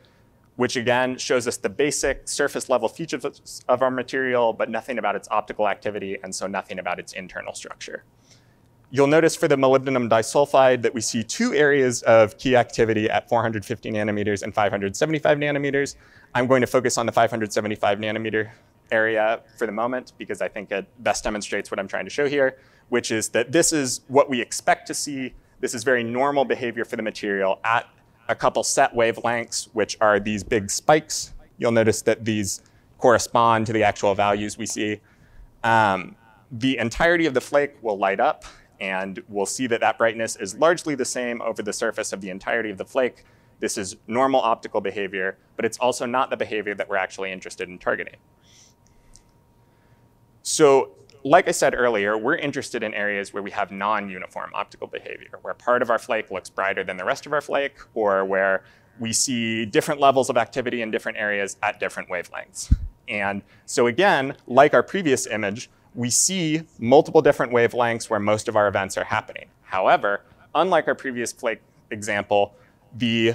which again shows us the basic surface level features of our material, but nothing about its optical activity, and so nothing about its internal structure. You'll notice for the molybdenum disulfide that we see two areas of key activity at 450 nanometers and 575 nanometers. I'm going to focus on the 575 nanometer area for the moment because I think it best demonstrates what I'm trying to show here, which is that this is what we expect to see. This is very normal behavior for the material at a couple set wavelengths, which are these big spikes. You'll notice that these correspond to the actual values we see. Um, the entirety of the flake will light up and we'll see that that brightness is largely the same over the surface of the entirety of the flake. This is normal optical behavior, but it's also not the behavior that we're actually interested in targeting. So like I said earlier, we're interested in areas where we have non-uniform optical behavior, where part of our flake looks brighter than the rest of our flake, or where we see different levels of activity in different areas at different wavelengths. And so again, like our previous image, we see multiple different wavelengths where most of our events are happening. However, unlike our previous flake example, the,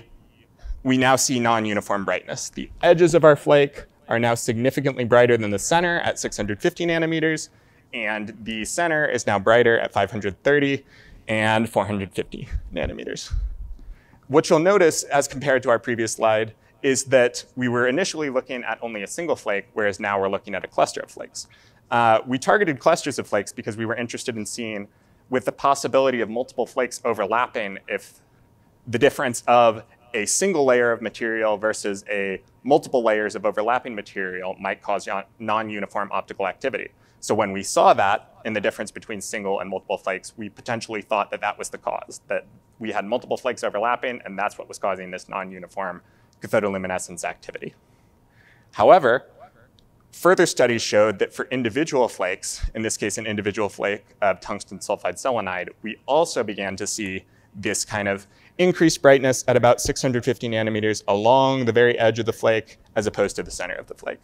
we now see non-uniform brightness. The edges of our flake are now significantly brighter than the center at 650 nanometers, and the center is now brighter at 530 and 450 nanometers. What you'll notice as compared to our previous slide is that we were initially looking at only a single flake, whereas now we're looking at a cluster of flakes. Uh, we targeted clusters of flakes because we were interested in seeing with the possibility of multiple flakes overlapping if the difference of a single layer of material versus a multiple layers of overlapping material might cause non-uniform optical activity. So when we saw that in the difference between single and multiple flakes, we potentially thought that that was the cause, that we had multiple flakes overlapping, and that's what was causing this non-uniform cathodoluminescence activity. However, Further studies showed that for individual flakes, in this case an individual flake of tungsten sulfide selenide, we also began to see this kind of increased brightness at about 650 nanometers along the very edge of the flake as opposed to the center of the flake.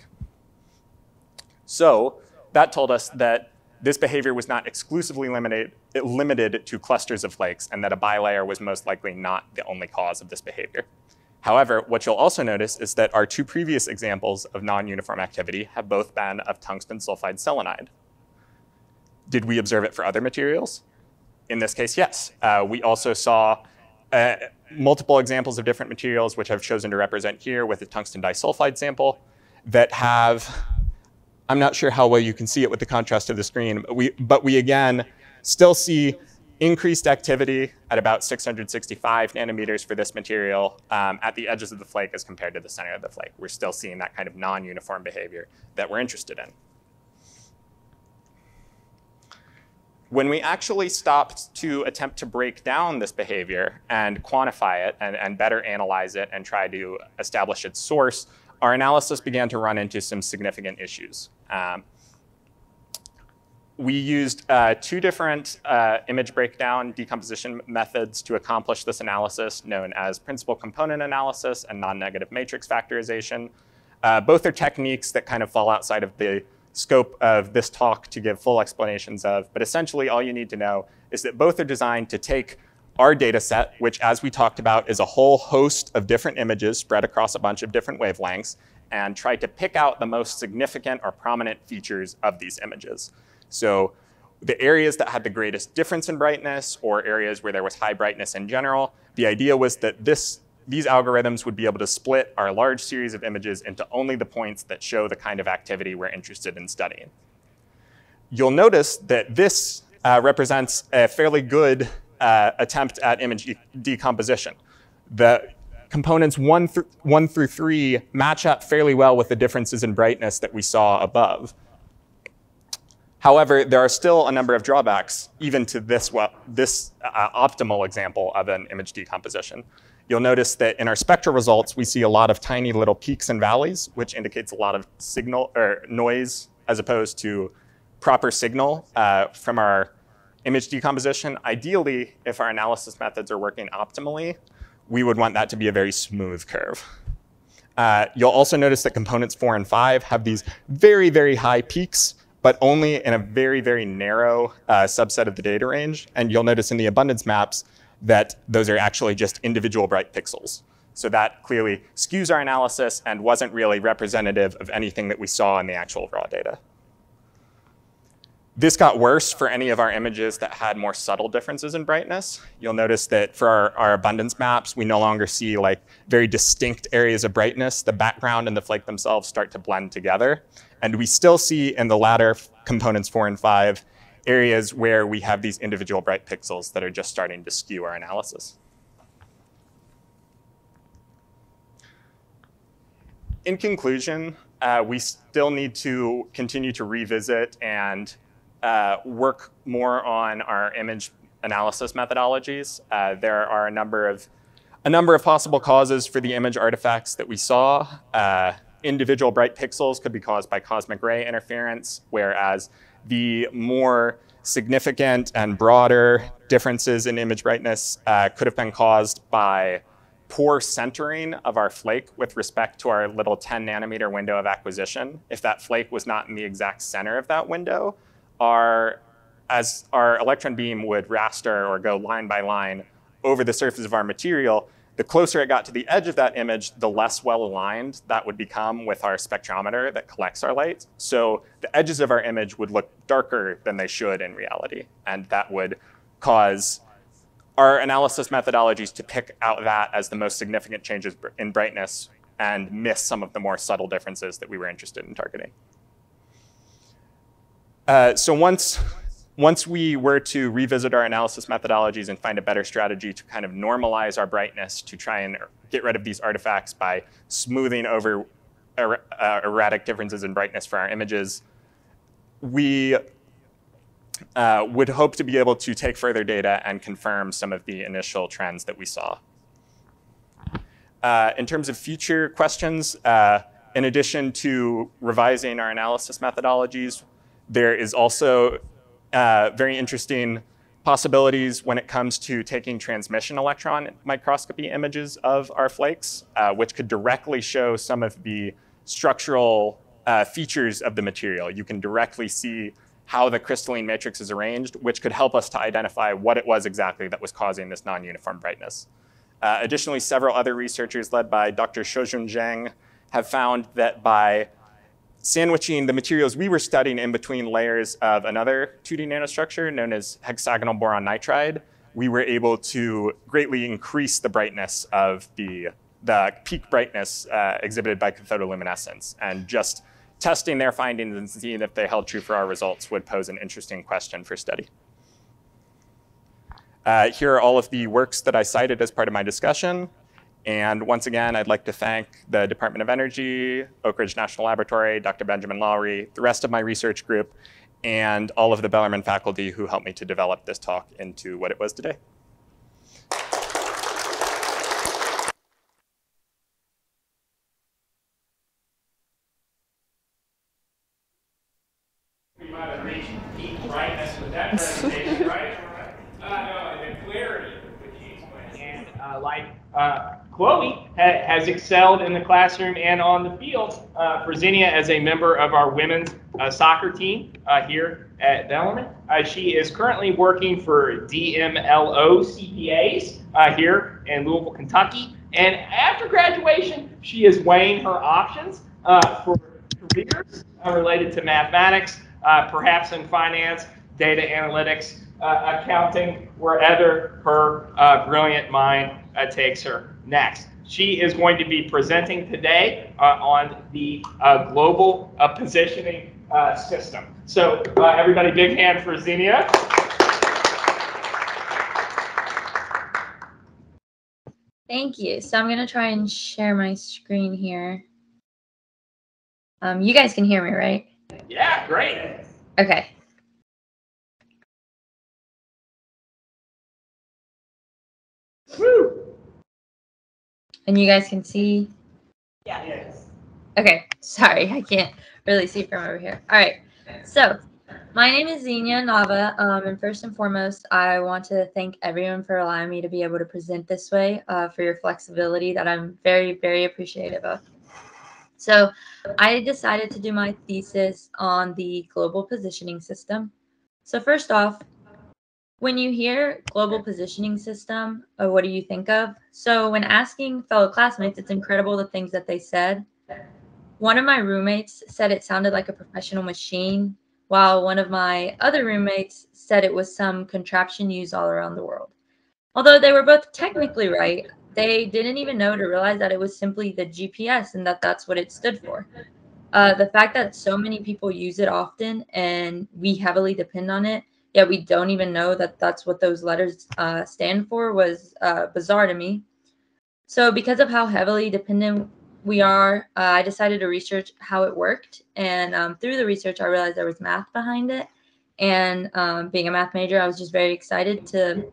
So that told us that this behavior was not exclusively limited, limited to clusters of flakes and that a bilayer was most likely not the only cause of this behavior. However, what you'll also notice is that our two previous examples of non-uniform activity have both been of tungsten sulfide selenide. Did we observe it for other materials? In this case, yes. Uh, we also saw uh, multiple examples of different materials, which I've chosen to represent here with a tungsten disulfide sample, that have, I'm not sure how well you can see it with the contrast of the screen, but we, but we again still see increased activity at about 665 nanometers for this material um, at the edges of the flake as compared to the center of the flake. We're still seeing that kind of non-uniform behavior that we're interested in. When we actually stopped to attempt to break down this behavior and quantify it and, and better analyze it and try to establish its source, our analysis began to run into some significant issues. Um, we used uh, two different uh, image breakdown decomposition methods to accomplish this analysis, known as principal component analysis and non-negative matrix factorization. Uh, both are techniques that kind of fall outside of the scope of this talk to give full explanations of, but essentially all you need to know is that both are designed to take our data set, which as we talked about is a whole host of different images spread across a bunch of different wavelengths, and try to pick out the most significant or prominent features of these images. So the areas that had the greatest difference in brightness or areas where there was high brightness in general, the idea was that this, these algorithms would be able to split our large series of images into only the points that show the kind of activity we're interested in studying. You'll notice that this uh, represents a fairly good uh, attempt at image de decomposition. The components one, th one through three match up fairly well with the differences in brightness that we saw above. However, there are still a number of drawbacks even to this, well, this uh, optimal example of an image decomposition. You'll notice that in our spectral results, we see a lot of tiny little peaks and valleys, which indicates a lot of signal or noise as opposed to proper signal uh, from our image decomposition. Ideally, if our analysis methods are working optimally, we would want that to be a very smooth curve. Uh, you'll also notice that components four and five have these very, very high peaks but only in a very, very narrow uh, subset of the data range. And you'll notice in the abundance maps that those are actually just individual bright pixels. So that clearly skews our analysis and wasn't really representative of anything that we saw in the actual raw data. This got worse for any of our images that had more subtle differences in brightness. You'll notice that for our, our, abundance maps, we no longer see like very distinct areas of brightness. The background and the flake themselves start to blend together. And we still see in the latter components four and five areas where we have these individual bright pixels that are just starting to skew our analysis. In conclusion, uh, we still need to continue to revisit and uh, work more on our image analysis methodologies. Uh, there are a number of a number of possible causes for the image artifacts that we saw. Individual bright pixels could be caused by cosmic ray interference, whereas the more significant and broader differences in image brightness uh, could have been caused by poor centering of our flake with respect to our little 10 nanometer window of acquisition. If that flake was not in the exact center of that window, our, as our electron beam would raster or go line by line over the surface of our material, the closer it got to the edge of that image, the less well aligned that would become with our spectrometer that collects our light. So the edges of our image would look darker than they should in reality. And that would cause our analysis methodologies to pick out that as the most significant changes in brightness and miss some of the more subtle differences that we were interested in targeting. Uh, so once once we were to revisit our analysis methodologies and find a better strategy to kind of normalize our brightness to try and get rid of these artifacts by smoothing over er uh, erratic differences in brightness for our images, we uh, would hope to be able to take further data and confirm some of the initial trends that we saw. Uh, in terms of future questions, uh, in addition to revising our analysis methodologies, there is also uh, very interesting possibilities when it comes to taking transmission electron microscopy images of our flakes, uh, which could directly show some of the structural uh, features of the material. You can directly see how the crystalline matrix is arranged, which could help us to identify what it was exactly that was causing this non-uniform brightness. Uh, additionally, several other researchers led by Dr. Shoujun Zheng have found that by sandwiching the materials we were studying in between layers of another 2D nanostructure known as hexagonal boron nitride, we were able to greatly increase the brightness of the, the peak brightness uh, exhibited by cathodoluminescence. And just testing their findings and seeing if they held true for our results would pose an interesting question for study. Uh, here are all of the works that I cited as part of my discussion. And once again, I'd like to thank the Department of Energy, Oak Ridge National Laboratory, Dr. Benjamin Lawrie, the rest of my research group, and all of the Bellarmine faculty who helped me to develop this talk into what it was today. We might have reached peak brightness with that presentation, right? Uh, no, the clarity which she. And uh, like uh, Chloe ha- has excelled in the classroom and on the field. Uh, for Zenia as a member of our women's uh, soccer team uh, here at Bellarmine. Uh, she is currently working for DMLO CPAs uh, here in Louisville, Kentucky. And after graduation, she is weighing her options uh, for careers related to mathematics, perhaps in finance, data analytics, accounting, wherever her brilliant mind takes her next. She is going to be presenting today uh, on the uh, global uh, positioning uh, system. So, uh, everybody, big hand for Zenia. Thank you. So I'm gonna try and share my screen here. Um, you guys can hear me, right? Yeah, great. Okay. Woo. And you guys can see. Yeah. Yes. Okay. Sorry, I can't really see from over here. All right. So my name is Zenia Nava, um, and first and foremost, I want to thank everyone for allowing me to be able to present this way, uh, for your flexibility that I'm very, very appreciative of. So, I decided to do my thesis on the global positioning system. So, first off, when you hear global positioning system, uh, what do you think of? So, when asking fellow classmates, it's incredible the things that they said. One of my roommates said it sounded like a professional machine, while one of my other roommates said it was some contraption used all around the world. Although they were both technically right, they didn't even know to realize that it was simply the GPS and that that's what it stood for. Uh, the fact that so many people use it often and we heavily depend on it, yet we don't even know that that's what those letters uh, stand for, was uh, bizarre to me. So, because of how heavily dependent we are, uh, I decided to research how it worked. And um, through the research, I realized there was math behind it. And um, being a math major, I was just very excited to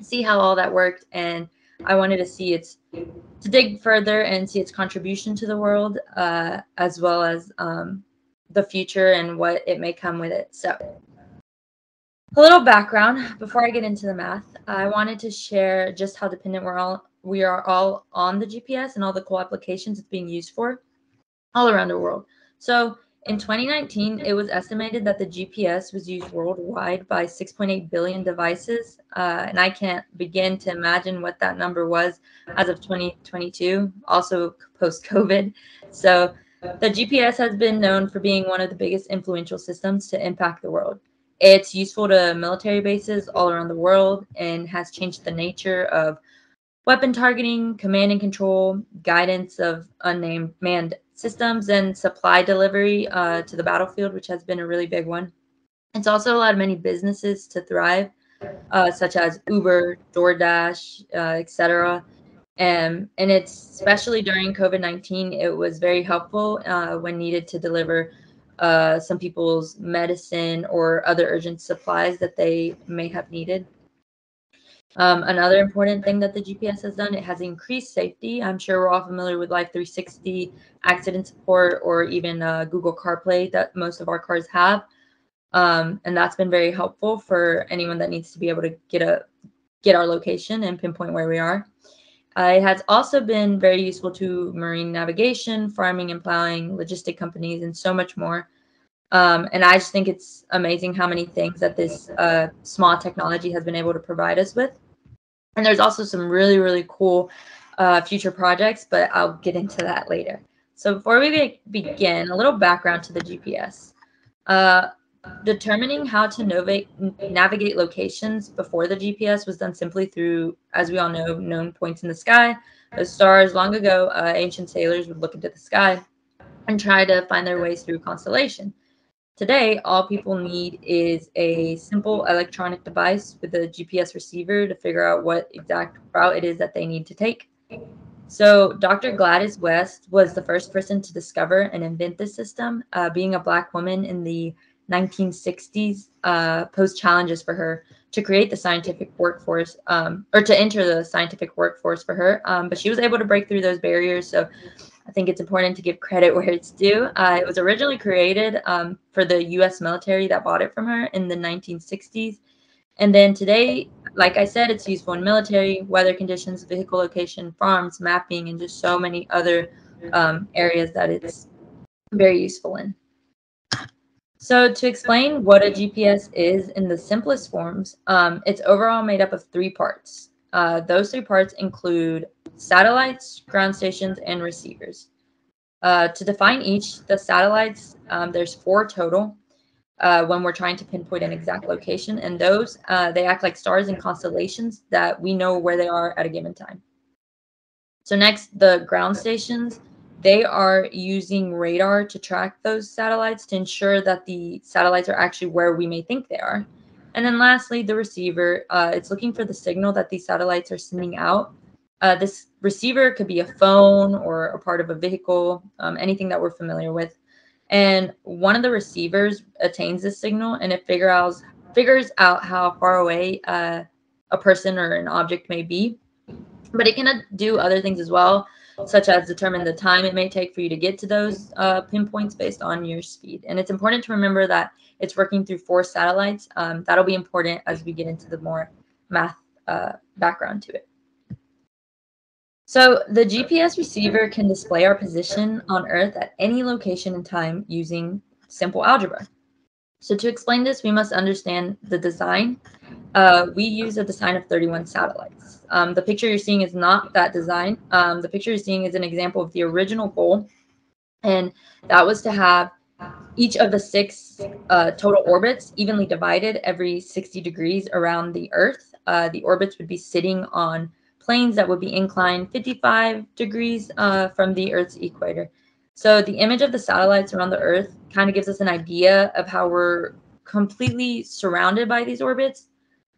see how all that worked. And I wanted to see its to dig further and see its contribution to the world, uh, as well as um, the future and what it may come with it. So, a little background before I get into the math. I wanted to share just how dependent we're all we are all on the GPS and all the cool applications it's being used for all around the world. So, in 2019, it was estimated that the GPS was used worldwide by 6.8 billion devices. Uh, and I can't begin to imagine what that number was as of 2022, also post COVID. So, the GPS has been known for being one of the biggest influential systems to impact the world. It's useful to military bases all around the world and has changed the nature of weapon targeting, command and control, guidance of unnamed manned systems, and supply delivery uh, to the battlefield, which has been a really big one. It's also allowed many businesses to thrive, uh, such as Uber, DoorDash, uh, etc. Um, and it's especially during COVID 19, it was very helpful uh, when needed to deliver uh, some people's medicine or other urgent supplies that they may have needed. Um, another important thing that the GPS has done, it has increased safety. I'm sure we're all familiar with Life 360 accident support or even uh, Google CarPlay that most of our cars have. Um, and that's been very helpful for anyone that needs to be able to get a get our location and pinpoint where we are. It has also been very useful to marine navigation, farming and plowing, logistic companies, and so much more. Um, and I just think it's amazing how many things that this uh, small technology has been able to provide us with. And there's also some really, really cool uh, future projects, but I'll get into that later. So before we be- begin, a little background to the GPS. Uh, determining how to navigate, navigate locations before the GPS was done simply through, as we all know, known points in the sky. The stars, long ago, uh, ancient sailors would look into the sky and try to find their ways through constellation. Today, all people need is a simple electronic device with a GPS receiver to figure out what exact route it is that they need to take. So, Dr. Gladys West was the first person to discover and invent this system, uh, being a Black woman in the 1960s uh, posed challenges for her to create the scientific workforce um, or to enter the scientific workforce for her. Um, but she was able to break through those barriers. So I think it's important to give credit where it's due. Uh, it was originally created um, for the US military that bought it from her in the 1960s. And then today, like I said, it's useful in military, weather conditions, vehicle location, farms, mapping, and just so many other um, areas that it's very useful in. So to explain what a GPS is in the simplest forms, um, it's overall made up of three parts. Uh, those three parts include satellites, ground stations, and receivers. Uh, to define each, the satellites, um, there's four total uh, when we're trying to pinpoint an exact location. And those, uh, they act like stars and constellations that we know where they are at a given time. So next, the ground stations, they are using radar to track those satellites to ensure that the satellites are actually where we may think they are. And then lastly, the receiver, uh, it's looking for the signal that these satellites are sending out. Uh, this receiver could be a phone or a part of a vehicle, um, anything that we're familiar with. And one of the receivers attains this signal and it figure out, figures out how far away uh, a person or an object may be. But it can do other things as well such as determine the time it may take for you to get to those uh, pinpoints based on your speed. And it's important to remember that it's working through four satellites. Um, that'll be important as we get into the more math uh, background to it. So the GPS receiver can display our position on Earth at any location and time using simple algebra. So to explain this, we must understand the design. Uh, we use a design of 31 satellites. Um, the picture you're seeing is not that design. Um, the picture you're seeing is an example of the original goal, and that was to have each of the six uh, total orbits evenly divided every 60 degrees around the Earth. Uh, the orbits would be sitting on planes that would be inclined 55 degrees uh, from the Earth's equator. So the image of the satellites around the Earth kind of gives us an idea of how we're completely surrounded by these orbits,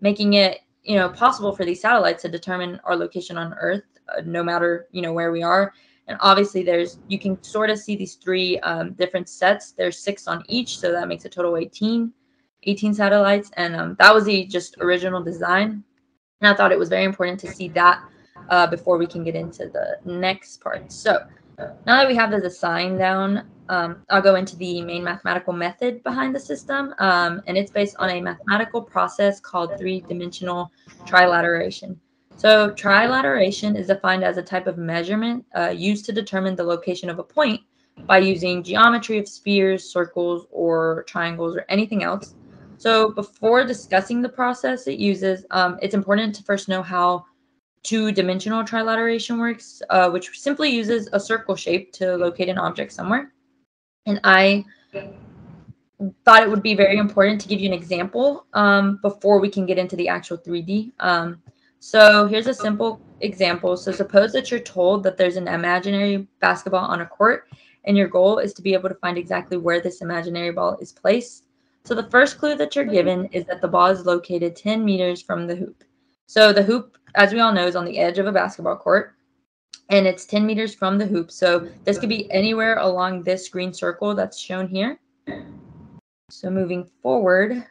making it you know possible for these satellites to determine our location on Earth, uh, no matter you know where we are. And obviously, there's you can sort of see these three um, different sets. There's six on each, so that makes a total of 18, 18 satellites. And um, that was the just original design. And I thought it was very important to see that uh, before we can get into the next part. So now that we have the design down, um, I'll go into the main mathematical method behind the system, um, and it's based on a mathematical process called three-dimensional trilateration. So trilateration is defined as a type of measurement uh, used to determine the location of a point by using geometry of spheres, circles, or triangles, or anything else. So before discussing the process it uses, um, it's important to first know how two-dimensional trilateration works, uh, which simply uses a circle shape to locate an object somewhere. And I thought it would be very important to give you an example um, before we can get into the actual 3D. Um, so here's a simple example. So suppose that you're told that there's an imaginary basketball on a court, and your goal is to be able to find exactly where this imaginary ball is placed. So the first clue that you're given is that the ball is located 10 meters from the hoop. So the hoop, as we all know, is on the edge of a basketball court and it's 10 meters from the hoop. So this could be anywhere along this green circle that's shown here. So moving forward,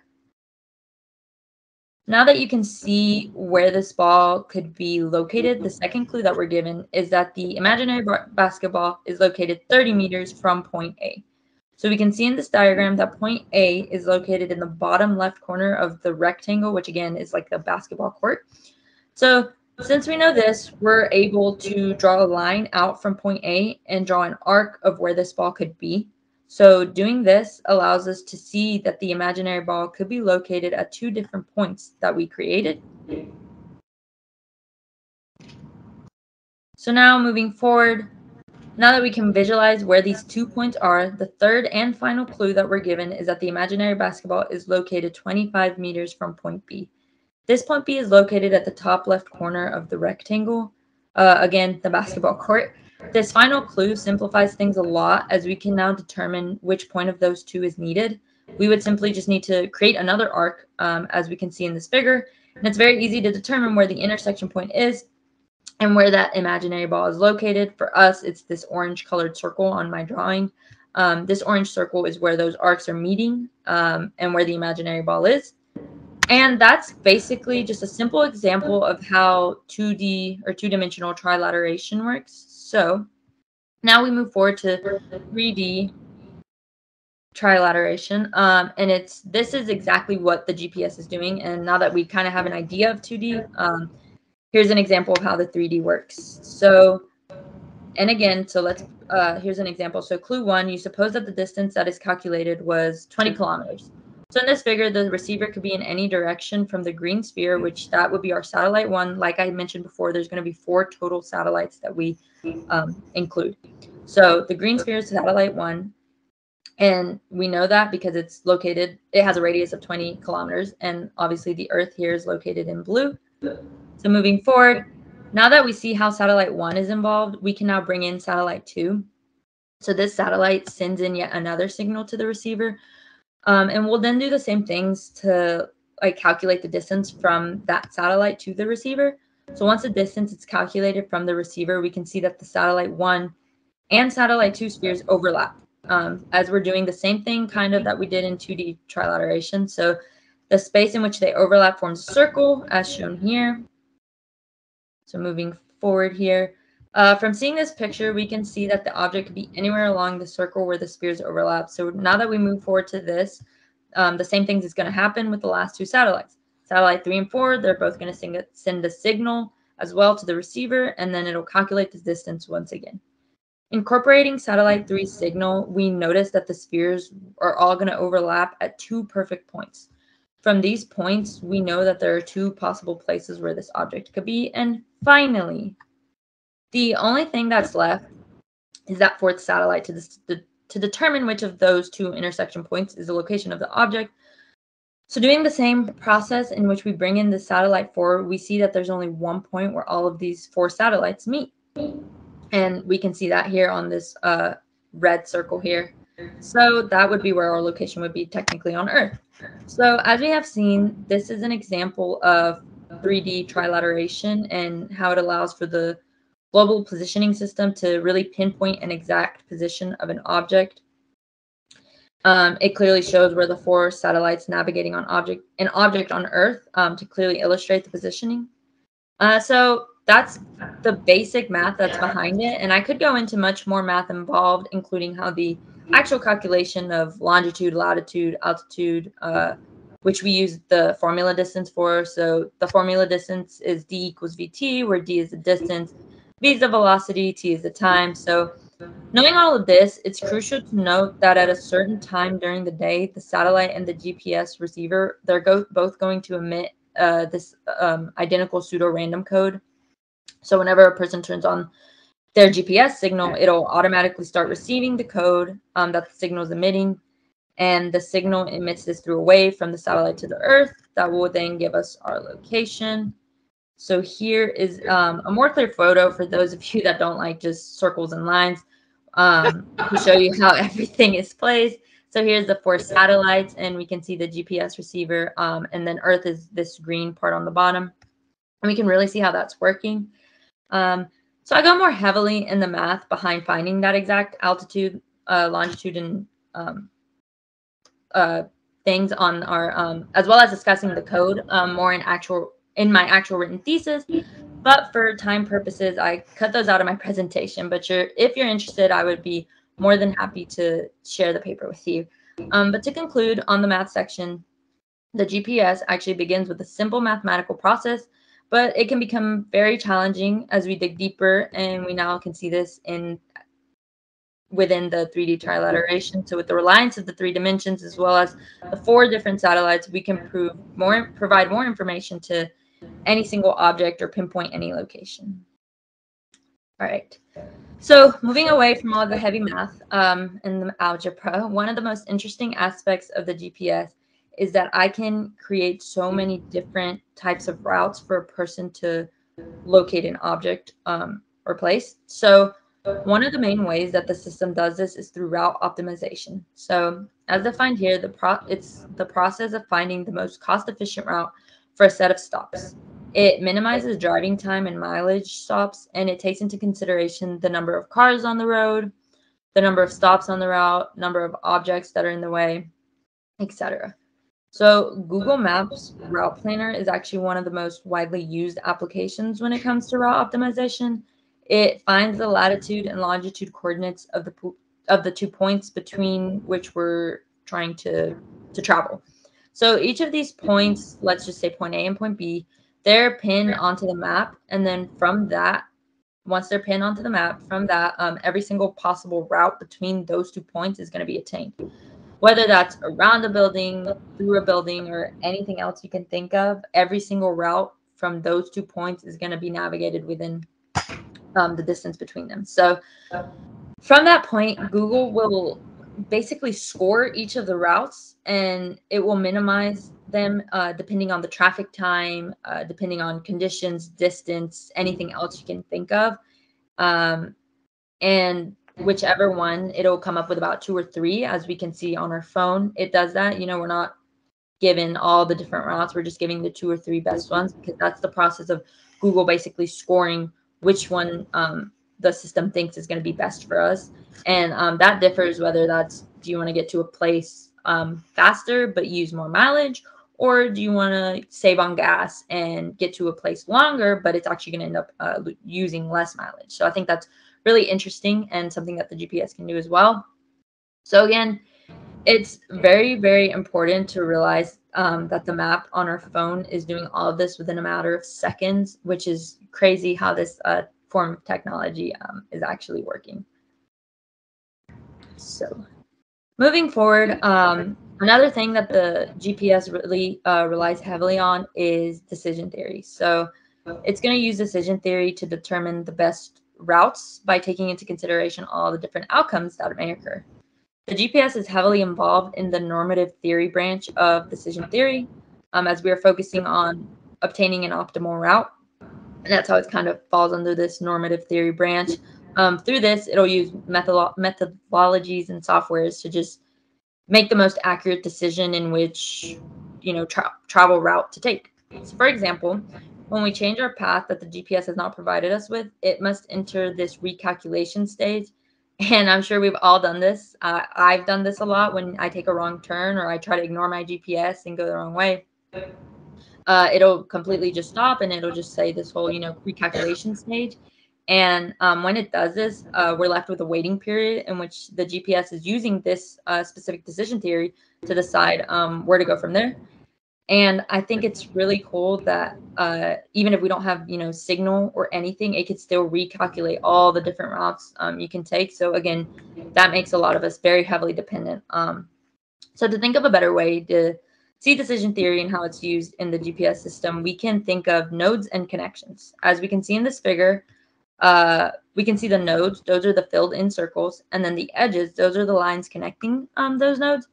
now that you can see where this ball could be located, the second clue that we're given is that the imaginary basketball is located 30 meters from point A. So we can see in this diagram that point A is located in the bottom left corner of the rectangle, which again is like the basketball court. So since we know this, we're able to draw a line out from point A and draw an arc of where this ball could be. So doing this allows us to see that the imaginary ball could be located at two different points that we created. So now moving forward, now that we can visualize where these two points are, the third and final clue that we're given is that the imaginary basketball is located 25 meters from point B. This point B is located at the top left corner of the rectangle. Uh, again, the basketball court. This final clue simplifies things a lot as we can now determine which point of those two is needed. We would simply just need to create another arc um, as we can see in this figure. And it's very easy to determine where the intersection point is and where that imaginary ball is located. For us, it's this orange colored circle on my drawing. Um, this orange circle is where those arcs are meeting um, and where the imaginary ball is. And that's basically just a simple example of how 2D or two-dimensional trilateration works. So now we move forward to 3D trilateration. Um, and it's this is exactly what the GPS is doing. And now that we kind of have an idea of 2D, um, here's an example of how the 3D works. So, and again, so let's, uh, here's an example. So clue one, you suppose that the distance that is calculated was 20 kilometers. So in this figure, the receiver could be in any direction from the green sphere, which that would be our satellite one. Like I mentioned before, there's going to be four total satellites that we um, include. So the green sphere is satellite one. And we know that because it's located, it has a radius of 20 kilometers. And obviously the Earth here is located in blue. So moving forward, now that we see how satellite one is involved, we can now bring in satellite two. So this satellite sends in yet another signal to the receiver. Um, and we'll then do the same things to like calculate the distance from that satellite to the receiver. So once the distance is calculated from the receiver, we can see that the satellite one and satellite two spheres overlap um, as we're doing the same thing kind of that we did in 2D trilateration. So the space in which they overlap forms a circle as shown here. So moving forward here, uh, from seeing this picture, we can see that the object could be anywhere along the circle where the spheres overlap. So now that we move forward to this, um, the same things is going to happen with the last two satellites. Satellite three and four, they're both going to send a signal as well to the receiver, and then it'll calculate the distance once again. Incorporating satellite 3 signal, we notice that the spheres are all going to overlap at two perfect points. From these points, we know that there are two possible places where this object could be. And finally, the only thing that's left is that fourth satellite to, this, to, to determine which of those two intersection points is the location of the object. So doing the same process in which we bring in the satellite 4, we see that there's only one point where all of these four satellites meet. And we can see that here on this uh, red circle here. So that would be where our location would be technically on Earth. So as we have seen, this is an example of 3D trilateration and how it allows for the global positioning system to really pinpoint an exact position of an object. Um, it clearly shows where the four satellites navigating on object an object on Earth um, to clearly illustrate the positioning. Uh, so that's the basic math that's behind it. And I could go into much more math involved, including how the actual calculation of longitude, latitude, altitude, uh, which we use the formula distance for. So the formula distance is d equals vt, where d is the distance, v is the velocity, t is the time. So knowing all of this, it's crucial to note that at a certain time during the day, the satellite and the GPS receiver, they're go both going to emit uh, this um, identical pseudo-random code so whenever a person turns on their GPS signal, it'll automatically start receiving the code um, that the signal is emitting. And the signal emits this through a wave from the satellite to the Earth that will then give us our location. So here is um, a more clear photo for those of you that don't like just circles and lines um, to show you how everything is placed. So here's the four satellites, and we can see the GPS receiver, um, and then Earth is this green part on the bottom. And we can really see how that's working. Um, so I go more heavily in the math behind finding that exact altitude, uh, longitude, and um, uh, things on our, um, as well as discussing the code um, more in actual in my actual written thesis. But for time purposes, I cut those out of my presentation. But you're, if you're interested, I would be more than happy to share the paper with you. Um, but to conclude on the math section, the GPS actually begins with a simple mathematical process but it can become very challenging as we dig deeper and we now can see this in within the 3D trilateration. So with the reliance of the three dimensions as well as the four different satellites, we can prove more provide more information to any single object or pinpoint any location. All right. So moving away from all the heavy math um, and the algebra, one of the most interesting aspects of the GPS is that I can create so many different types of routes for a person to locate an object um, or place. So one of the main ways that the system does this is through route optimization. So as defined here, the pro it's the process of finding the most cost-efficient route for a set of stops. It minimizes driving time and mileage stops, and it takes into consideration the number of cars on the road, the number of stops on the route, number of objects that are in the way, etc. So Google Maps Route Planner is actually one of the most widely used applications when it comes to route optimization. It finds the latitude and longitude coordinates of the of the two points between which we're trying to to travel. So each of these points, let's just say point A and point B, they're pinned onto the map, and then from that, once they're pinned onto the map, from that, um, every single possible route between those two points is going to be attained. Whether that's around a building, through a building, or anything else you can think of, every single route from those two points is going to be navigated within um, the distance between them. So from that point, Google will basically score each of the routes and it will minimize them uh, depending on the traffic time, uh, depending on conditions, distance, anything else you can think of. Um, and whichever one, it'll come up with about two or three, as we can see on our phone. It does that. You know, we're not given all the different routes, we're just giving the two or three best ones because that's the process of Google basically scoring which one um, the system thinks is going to be best for us. And um, that differs whether that's do you want to get to a place um, faster but use more mileage, or do you want to save on gas and get to a place longer but it's actually going to end up uh, using less mileage. So I think that's really interesting and something that the GPS can do as well. So again, it's very very important to realize um, that the map on our phone is doing all of this within a matter of seconds, which is crazy how this uh, form of technology um, is actually working. So moving forward, um, another thing that the GPS really uh, relies heavily on is decision theory. So it's going to use decision theory to determine the best routes by taking into consideration all the different outcomes that may occur. The GPS is heavily involved in the normative theory branch of decision theory, um, as we are focusing on obtaining an optimal route and that's how it kind of falls under this normative theory branch. Um, through this, it'll use methodolo- methodologies and softwares to just make the most accurate decision in which you know tra- travel route to take. So, for example, when we change our path that the GPS has not provided us with, it must enter this recalculation stage. And I'm sure we've all done this. Uh, I've done this a lot when I take a wrong turn or I try to ignore my GPS and go the wrong way uh, it'll completely just stop and it'll just say this whole, you know, recalculation stage. And um, when it does this, uh, we're left with a waiting period in which the GPS is using this uh, specific decision theory to decide um, where to go from there. And I think it's really cool that uh, even if we don't have, you know, signal or anything, it could still recalculate all the different routes um, you can take. So again, that makes a lot of us very heavily dependent. Um, so to think of a better way to see decision theory and how it's used in the GPS system, we can think of nodes and connections. As we can see in this figure, uh, we can see the nodes, those are the filled in circles, and then the edges, those are the lines connecting um, those nodes.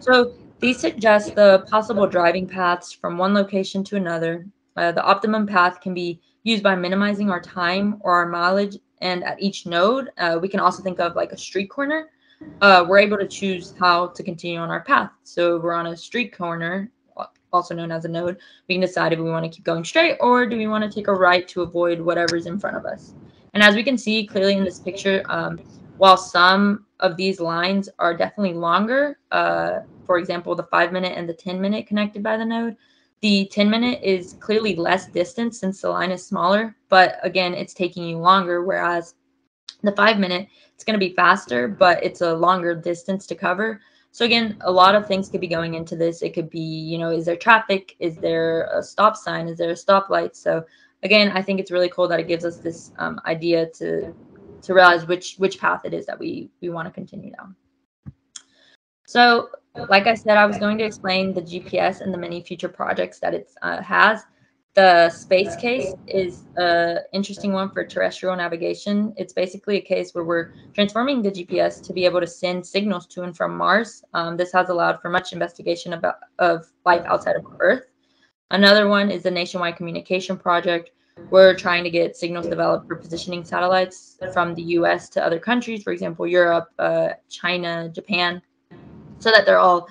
So these suggest the possible driving paths from one location to another. Uh, the optimum path can be used by minimizing our time or our mileage. And at each node, uh, we can also think of like a street corner uh, we're able to choose how to continue on our path. So we're on a street corner, also known as a node. We can decide if we want to keep going straight or do we want to take a right to avoid whatever's in front of us. And as we can see clearly in this picture, um, while some of these lines are definitely longer, uh, for example, the five minute and the 10 minute connected by the node, the 10 minute is clearly less distance since the line is smaller, but again, it's taking you longer, whereas the five minute, it's going to be faster, but it's a longer distance to cover. So again, a lot of things could be going into this. It could be, you know, is there traffic? Is there a stop sign? Is there a stoplight? So again, I think it's really cool that it gives us this um, idea to to realize which which path it is that we we want to continue down. So, like I said, I was going to explain the GPS and the many future projects that it uh, has. The space case is an interesting one for terrestrial navigation. It's basically a case where we're transforming the GPS to be able to send signals to and from Mars. Um, this has allowed for much investigation about of life outside of Earth. Another one is the Nationwide Communication Project. We're trying to get signals developed for positioning satellites from the US to other countries, for example, Europe, uh, China, Japan, so that they're all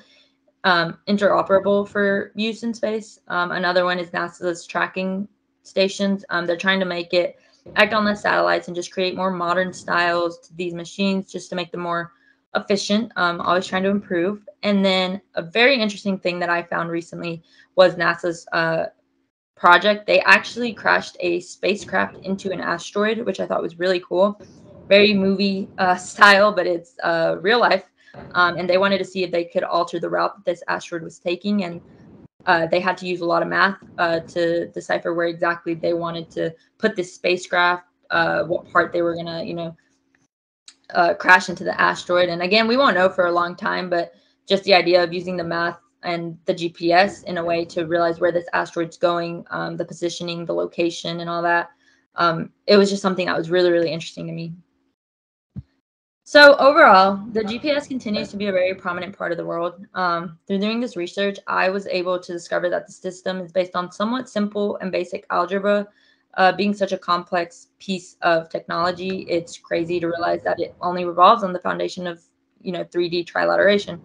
um, interoperable for use in space. Um, another one is NASA's tracking stations. Um, they're trying to make it act on the satellites and just create more modern styles to these machines just to make them more efficient, um, always trying to improve. And then a very interesting thing that I found recently was NASA's uh, project. They actually crashed a spacecraft into an asteroid, which I thought was really cool. Very movie uh, style, but it's uh, real life. Um, and they wanted to see if they could alter the route that this asteroid was taking. And uh, they had to use a lot of math uh, to decipher where exactly they wanted to put this spacecraft, uh, what part they were going to, you know, uh, crash into the asteroid. And again, we won't know for a long time, but just the idea of using the math and the GPS in a way to realize where this asteroid's going, um, the positioning, the location, and all that. Um, it was just something that was really, really interesting to me. So overall, the GPS continues to be a very prominent part of the world. Um, through doing this research, I was able to discover that the system is based on somewhat simple and basic algebra. Uh, being such a complex piece of technology, it's crazy to realize that it only revolves on the foundation of, you know, 3D trilateration.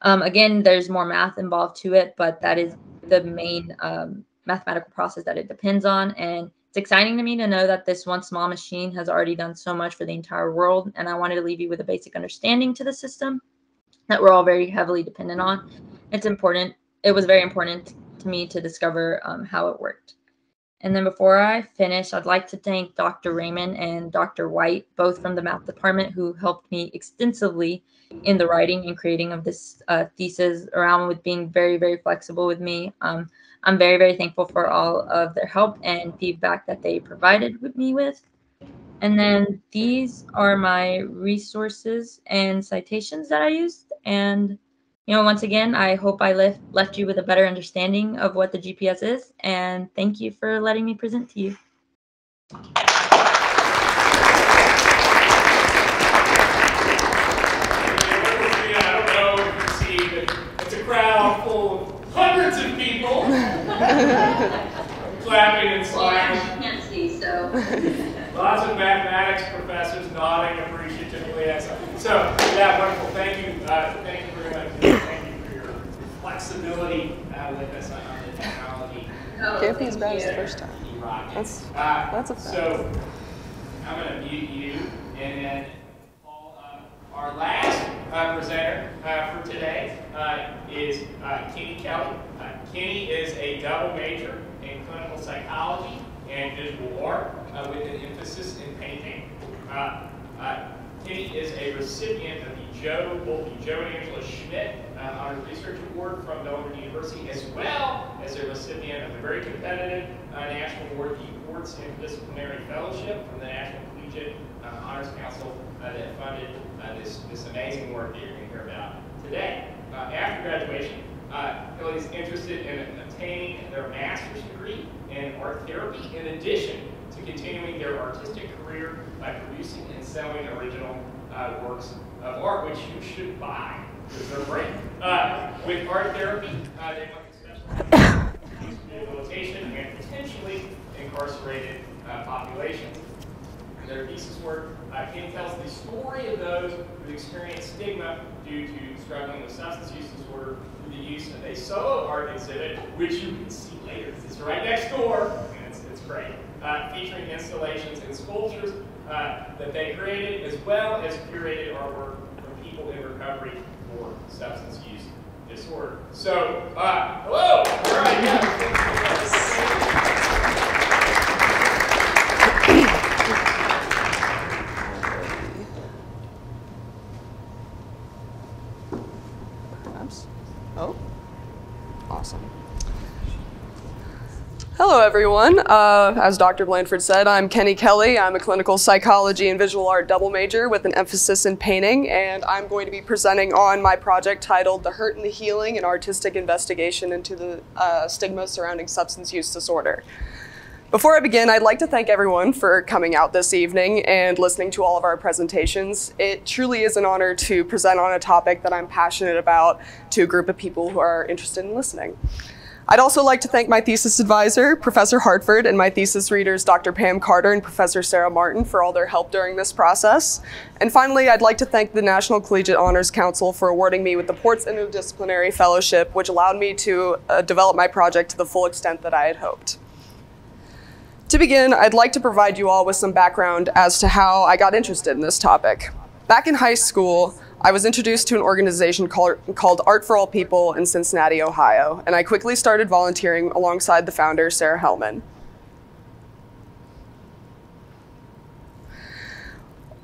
Um, again, there's more math involved to it, but that is the main um, mathematical process that it depends on. And it's exciting to me to know that this one small machine has already done so much for the entire world. And I wanted to leave you with a basic understanding to the system that we're all very heavily dependent on. It's important. It was very important to me to discover um, how it worked. And then before I finish, I'd like to thank Dr. Raymond and Dr. White, both from the math department, who helped me extensively in the writing and creating of this uh, thesis around with being very, very flexible with me. Um, I'm very, very thankful for all of their help and feedback that they provided with me with. And then these are my resources and citations that I used. And, you know, once again, I hope I left, left you with a better understanding of what the GPS is. And thank you for letting me present to you. Clapping and smiling. Well, can't see, so. Lots of mathematics professors nodding appreciatively. So, yeah, wonderful. Thank you. Uh, thank you very much. Thank you for your flexibility uh, with us on the technology. Oh, Can't be as bad as the first time. That's, uh, that's a fact. So, I'm going to mute you and then call our last uh, presenter uh, for today uh, is Kenny Kelley. Kenny is a double major in clinical psychology and visual art uh, with an emphasis in painting. Uh, uh, is a recipient of the Joe, both the Joe and Angela Schmidt uh, Honor Research Award from Bellarmine University, as well as a recipient of the very competitive uh, national award, the Sports Interdisciplinary Fellowship from the National Collegiate uh, Honors Council that funded this, this amazing work that you're going to hear about today. after graduation, uh, is interested in obtaining their master's degree in art therapy in addition to continuing their artistic career by producing and selling original uh, works of art, which you should buy because they're great. Uh, with art therapy, uh, they look at rehabilitation and potentially incarcerated uh, populations. In their thesis work, uh, tells the story of those who experience stigma due to struggling with substance use disorder the use of a solo art exhibit, which you can see later. It's right next door, and it's, it's great, uh, featuring installations and sculptures uh, that they created, as well as curated artwork from people in recovery for substance use disorder. So, uh, hello! All right, yeah. Hello, everyone. Uh, as Dr. Blanford said, I'm Kenny Kelley. I'm a clinical psychology and visual art double major with an emphasis in painting, and I'm going to be presenting on my project titled The Hurt and the Healing An Artistic Investigation into the uh, Stigma Surrounding Substance Use Disorder. Before I begin, I'd like to thank everyone for coming out this evening and listening to all of our presentations. It truly is an honor to present on a topic that I'm passionate about to a group of people who are interested in listening. I'd also like to thank my thesis advisor, Professor Hartford, and my thesis readers, Dr. Pam Carter and Professor Sarah Martin, for all their help during this process. And finally, I'd like to thank the National Collegiate Honors Council for awarding me with the Portz Interdisciplinary Fellowship, which allowed me to uh, develop my project to the full extent that I had hoped. To begin, I'd like to provide you all with some background as to how I got interested in this topic. Back in high school, I was introduced to an organization called, called Art for All People in Cincinnati, Ohio, and I quickly started volunteering alongside the founder, Sarah Hellman.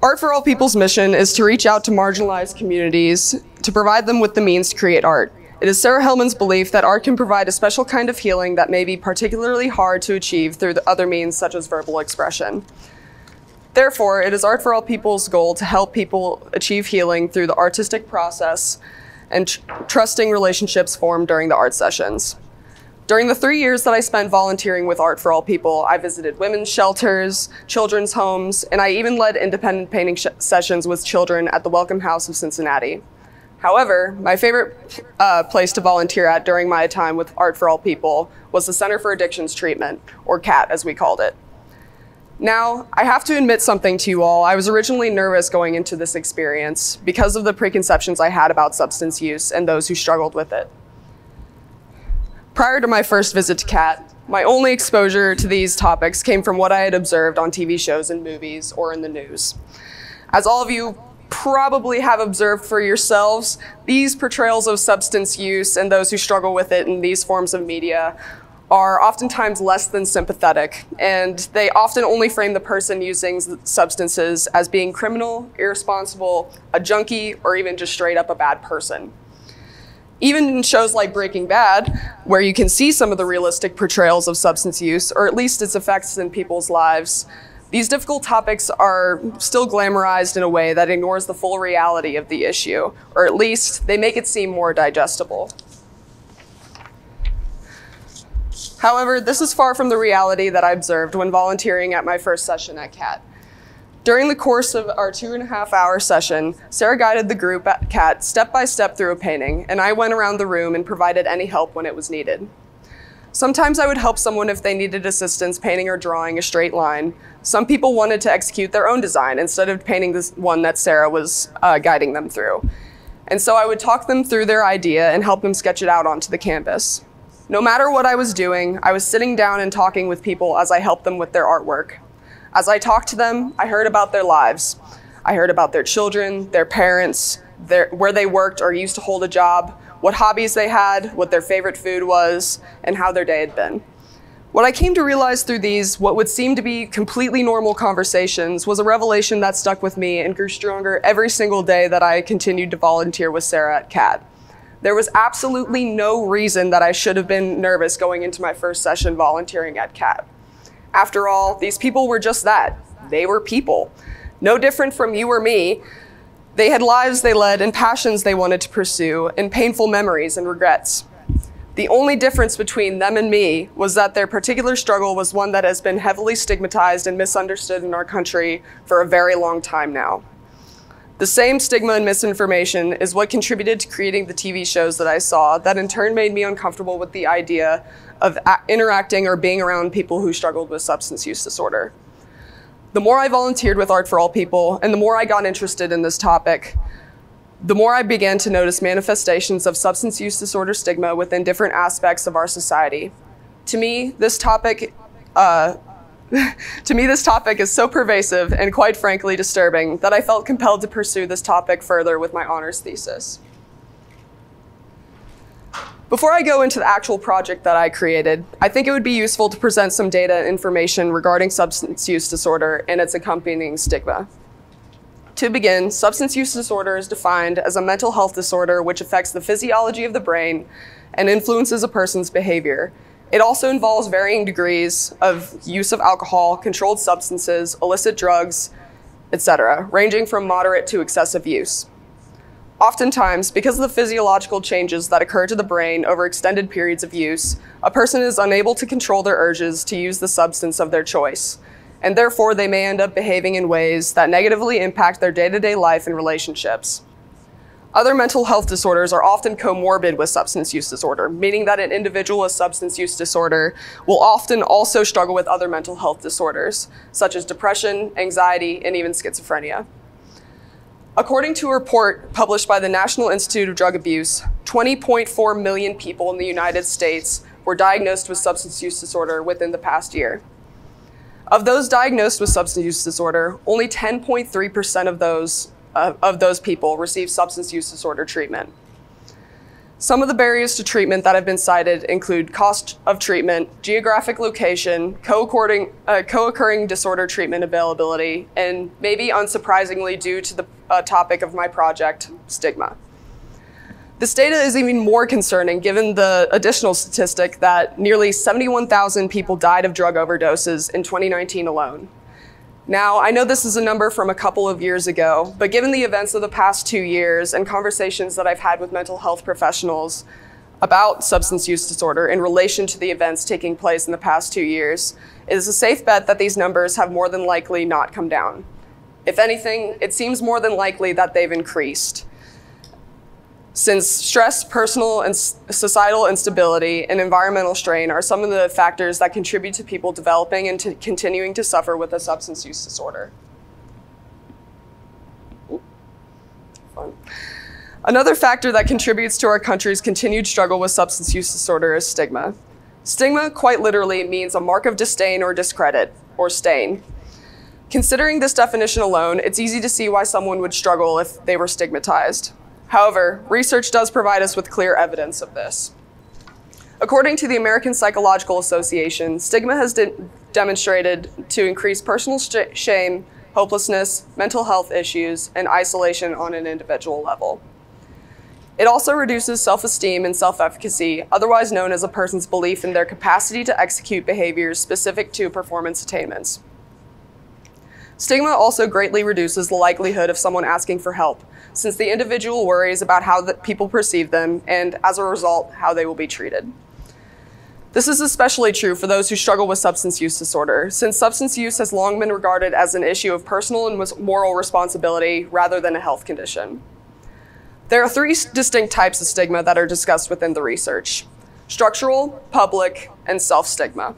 Art for All People's mission is to reach out to marginalized communities to provide them with the means to create art. It is Sarah Hellman's belief that art can provide a special kind of healing that may be particularly hard to achieve through other means such as verbal expression. Therefore, it is Art for All People's goal to help people achieve healing through the artistic process and tr trusting relationships formed during the art sessions. During the three years that I spent volunteering with Art for All People, I visited women's shelters, children's homes, and I even led independent painting sessions with children at the Welcome House of Cincinnati. However, my favorite uh, place to volunteer at during my time with Art for All People was the Center for Addictions Treatment, or CAT as we called it. Now, I have to admit something to you all. I was originally nervous going into this experience because of the preconceptions I had about substance use and those who struggled with it. Prior to my first visit to CAT, my only exposure to these topics came from what I had observed on TV shows and movies or in the news. As all of you probably have observed for yourselves, these portrayals of substance use and those who struggle with it in these forms of media are oftentimes less than sympathetic, and they often only frame the person using substances as being criminal, irresponsible, a junkie, or even just straight up a bad person. Even in shows like Breaking Bad, where you can see some of the realistic portrayals of substance use, or at least its effects in people's lives, these difficult topics are still glamorized in a way that ignores the full reality of the issue, or at least they make it seem more digestible. However, this is far from the reality that I observed when volunteering at my first session at CAT. During the course of our two and a half hour session, Sarah guided the group at CAT step by step through a painting, and I went around the room and provided any help when it was needed. Sometimes I would help someone if they needed assistance painting or drawing a straight line. Some people wanted to execute their own design instead of painting the one that Sarah was uh, guiding them through. And so I would talk them through their idea and help them sketch it out onto the canvas. No matter what I was doing, I was sitting down and talking with people as I helped them with their artwork. As I talked to them, I heard about their lives. I heard about their children, their parents, their, where they worked or used to hold a job, what hobbies they had, what their favorite food was, and how their day had been. What I came to realize through these, what would seem to be completely normal conversations, was a revelation that stuck with me and grew stronger every single day that I continued to volunteer with Sarah at CAT. There was absolutely no reason that I should have been nervous going into my first session volunteering at CAT. After all, these people were just that. They were people. No different from you or me. They had lives they led and passions they wanted to pursue, and painful memories and regrets. The only difference between them and me was that their particular struggle was one that has been heavily stigmatized and misunderstood in our country for a very long time now. The same stigma and misinformation is what contributed to creating the TV shows that I saw, that in turn made me uncomfortable with the idea of interacting or being around people who struggled with substance use disorder. The more I volunteered with Art for All People, and the more I got interested in this topic, the more I began to notice manifestations of substance use disorder stigma within different aspects of our society. To me, this topic uh, to me, this topic is so pervasive and quite frankly disturbing that I felt compelled to pursue this topic further with my honors thesis. Before I go into the actual project that I created, I think it would be useful to present some data and information regarding substance use disorder and its accompanying stigma. To begin, substance use disorder is defined as a mental health disorder which affects the physiology of the brain and influences a person's behavior, it also involves varying degrees of use of alcohol, controlled substances, illicit drugs, etc., ranging from moderate to excessive use. Oftentimes, because of the physiological changes that occur to the brain over extended periods of use, a person is unable to control their urges to use the substance of their choice, and therefore they may end up behaving in ways that negatively impact their day-to-day -day life and relationships. Other mental health disorders are often comorbid with substance use disorder, meaning that an individual with substance use disorder will often also struggle with other mental health disorders, such as depression, anxiety, and even schizophrenia. According to a report published by the National Institute of Drug Abuse, 20.4 million people in the United States were diagnosed with substance use disorder within the past year. Of those diagnosed with substance use disorder, only 10.3% of those, uh, of those people receive substance use disorder treatment. Some of the barriers to treatment that have been cited include cost of treatment, geographic location, co-occurring, uh, co-occurring disorder treatment availability, and maybe unsurprisingly due to the uh, topic of my project, stigma. This data is even more concerning given the additional statistic that nearly 71,000 people died of drug overdoses in 2019 alone. Now, I know this is a number from a couple of years ago, but given the events of the past two years and conversations that I've had with mental health professionals about substance use disorder in relation to the events taking place in the past two years, it is a safe bet that these numbers have more than likely not come down. If anything, it seems more than likely that they've increased since stress, personal and societal instability, and environmental strain are some of the factors that contribute to people developing and to continuing to suffer with a substance use disorder. Fun. Another factor that contributes to our country's continued struggle with substance use disorder is stigma. Stigma, quite literally, means a mark of disdain or discredit, or stain. Considering this definition alone, it's easy to see why someone would struggle if they were stigmatized. However, research does provide us with clear evidence of this. According to the American Psychological Association, stigma has de demonstrated to increase personal sh shame, hopelessness, mental health issues, and isolation on an individual level. It also reduces self esteem and self efficacy, otherwise known as a person's belief in their capacity to execute behaviors specific to performance attainments. Stigma also greatly reduces the likelihood of someone asking for help, since the individual worries about how people perceive them and, as a result, how they will be treated. This is especially true for those who struggle with substance use disorder, since substance use has long been regarded as an issue of personal and moral responsibility rather than a health condition. There are three distinct types of stigma that are discussed within the research structural, public, and self stigma.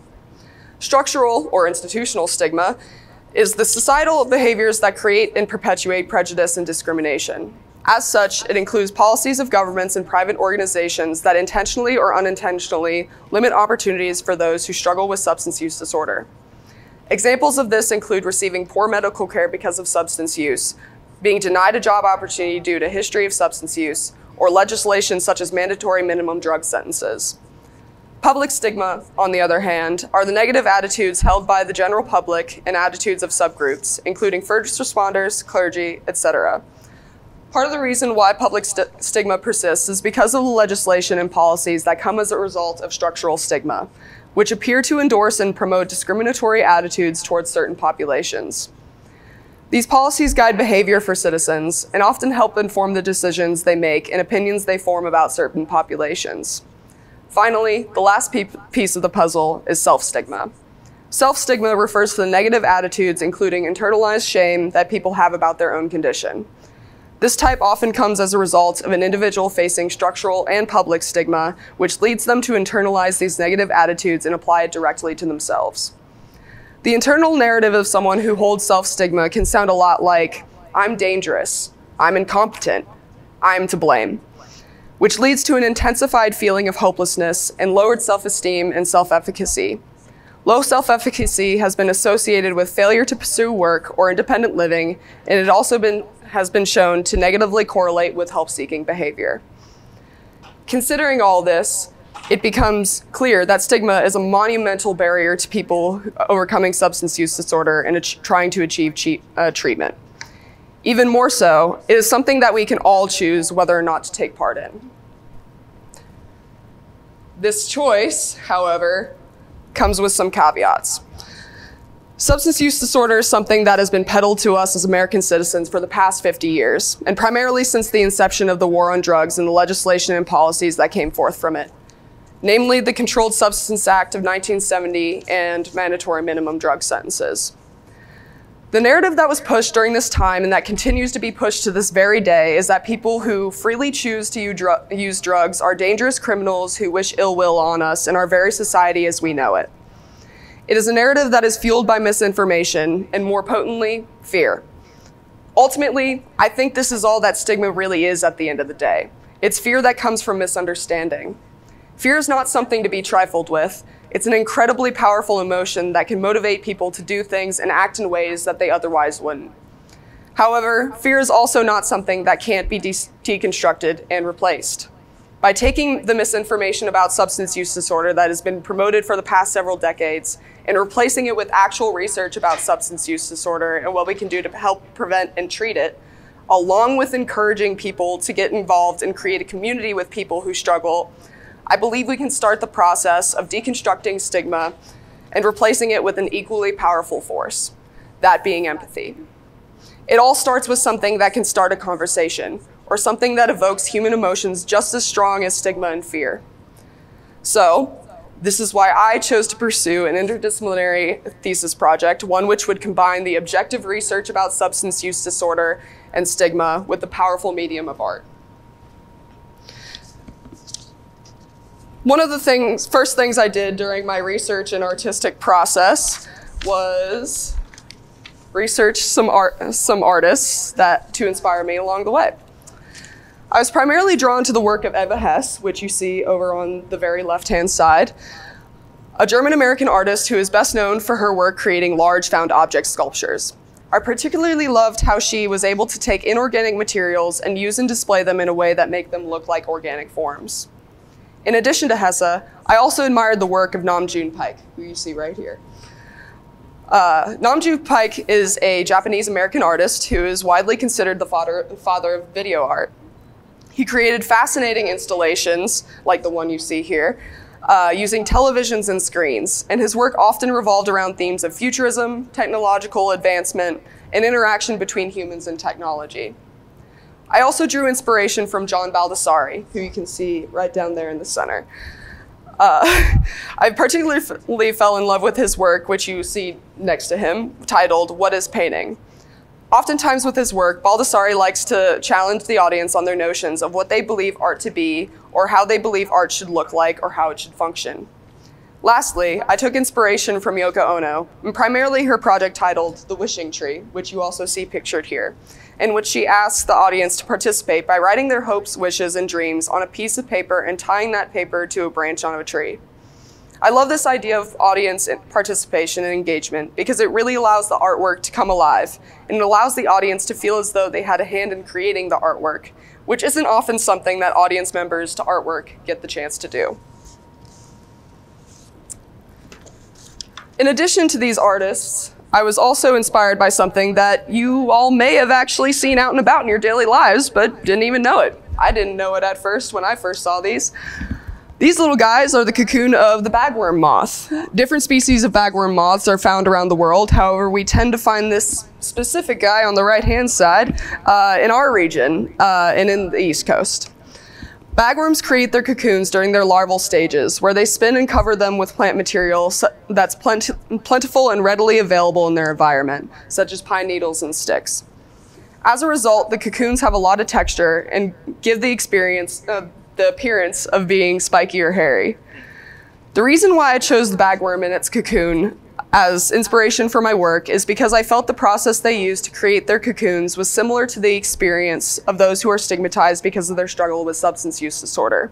Structural, or institutional stigma, is the societal behaviors that create and perpetuate prejudice and discrimination. As such, it includes policies of governments and private organizations that intentionally or unintentionally limit opportunities for those who struggle with substance use disorder. Examples of this include receiving poor medical care because of substance use, being denied a job opportunity due to history of substance use, or legislation such as mandatory minimum drug sentences. Public stigma, on the other hand, are the negative attitudes held by the general public and attitudes of subgroups, including first responders, clergy, etc. Part of the reason why public st stigma persists is because of the legislation and policies that come as a result of structural stigma, which appear to endorse and promote discriminatory attitudes towards certain populations. These policies guide behavior for citizens and often help inform the decisions they make and opinions they form about certain populations. Finally, the last piece of the puzzle is self-stigma. Self-stigma refers to the negative attitudes, including internalized shame, that people have about their own condition. This type often comes as a result of an individual facing structural and public stigma, which leads them to internalize these negative attitudes and apply it directly to themselves. The internal narrative of someone who holds self-stigma can sound a lot like, I'm dangerous, I'm incompetent, I'm to blame which leads to an intensified feeling of hopelessness and lowered self-esteem and self-efficacy. Low self-efficacy has been associated with failure to pursue work or independent living, and it also been, has been shown to negatively correlate with help-seeking behavior. Considering all this, it becomes clear that stigma is a monumental barrier to people overcoming substance use disorder and trying to achieve uh, treatment. Even more so, it is something that we can all choose whether or not to take part in. This choice, however, comes with some caveats. Substance use disorder is something that has been peddled to us as American citizens for the past 50 years, and primarily since the inception of the war on drugs and the legislation and policies that came forth from it, namely the Controlled Substance Act of 1970 and mandatory minimum drug sentences. The narrative that was pushed during this time and that continues to be pushed to this very day is that people who freely choose to use drugs are dangerous criminals who wish ill will on us and our very society as we know it. It is a narrative that is fueled by misinformation and, more potently, fear. Ultimately, I think this is all that stigma really is at the end of the day. It's fear that comes from misunderstanding. Fear is not something to be trifled with. It's an incredibly powerful emotion that can motivate people to do things and act in ways that they otherwise wouldn't. However, fear is also not something that can't be de deconstructed and replaced. By taking the misinformation about substance use disorder that has been promoted for the past several decades and replacing it with actual research about substance use disorder and what we can do to help prevent and treat it, along with encouraging people to get involved and create a community with people who struggle, I believe we can start the process of deconstructing stigma and replacing it with an equally powerful force, that being empathy. It all starts with something that can start a conversation, or something that evokes human emotions just as strong as stigma and fear. So, this is why I chose to pursue an interdisciplinary thesis project, one which would combine the objective research about substance use disorder and stigma with the powerful medium of art. One of the things, first things I did during my research and artistic process was research some art, some artists that to inspire me along the way. I was primarily drawn to the work of Eva Hesse, which you see over on the very left-hand side, a German-American artist who is best known for her work creating large found object sculptures. I particularly loved how she was able to take inorganic materials and use and display them in a way that make them look like organic forms. In addition to Hesse, I also admired the work of Nam June Paik, who you see right here. Uh, June Paik is a Japanese American artist who is widely considered the father, father of video art. He created fascinating installations, like the one you see here, uh, using televisions and screens, and his work often revolved around themes of futurism, technological advancement, and interaction between humans and technology. I also drew inspiration from John Baldessari, who you can see right down there in the center. Uh, I particularly fell in love with his work, which you see next to him, titled What is Painting? Oftentimes with his work, Baldessari likes to challenge the audience on their notions of what they believe art to be, or how they believe art should look like, or how it should function. Lastly, I took inspiration from Yoko Ono, and primarily her project titled The Wishing Tree, which you also see pictured here, in which she asks the audience to participate by writing their hopes, wishes, and dreams on a piece of paper and tying that paper to a branch on a tree. I love this idea of audience participation and engagement because it really allows the artwork to come alive and it allows the audience to feel as though they had a hand in creating the artwork, which isn't often something that audience members to artwork get the chance to do. In addition to these artists, I was also inspired by something that you all may have actually seen out and about in your daily lives, but didn't even know it. I didn't know it at first when I first saw these. These little guys are the cocoon of the bagworm moth. Different species of bagworm moths are found around the world. However, we tend to find this specific guy on the right-hand side uh, in our region uh, and in the East Coast. Bagworms create their cocoons during their larval stages, where they spin and cover them with plant material that's plentiful and readily available in their environment, such as pine needles and sticks. As a result, the cocoons have a lot of texture and give the experience, uh, the appearance of being spiky or hairy. The reason why I chose the bagworm in its cocoon as inspiration for my work is because I felt the process they used to create their cocoons was similar to the experience of those who are stigmatized because of their struggle with substance use disorder.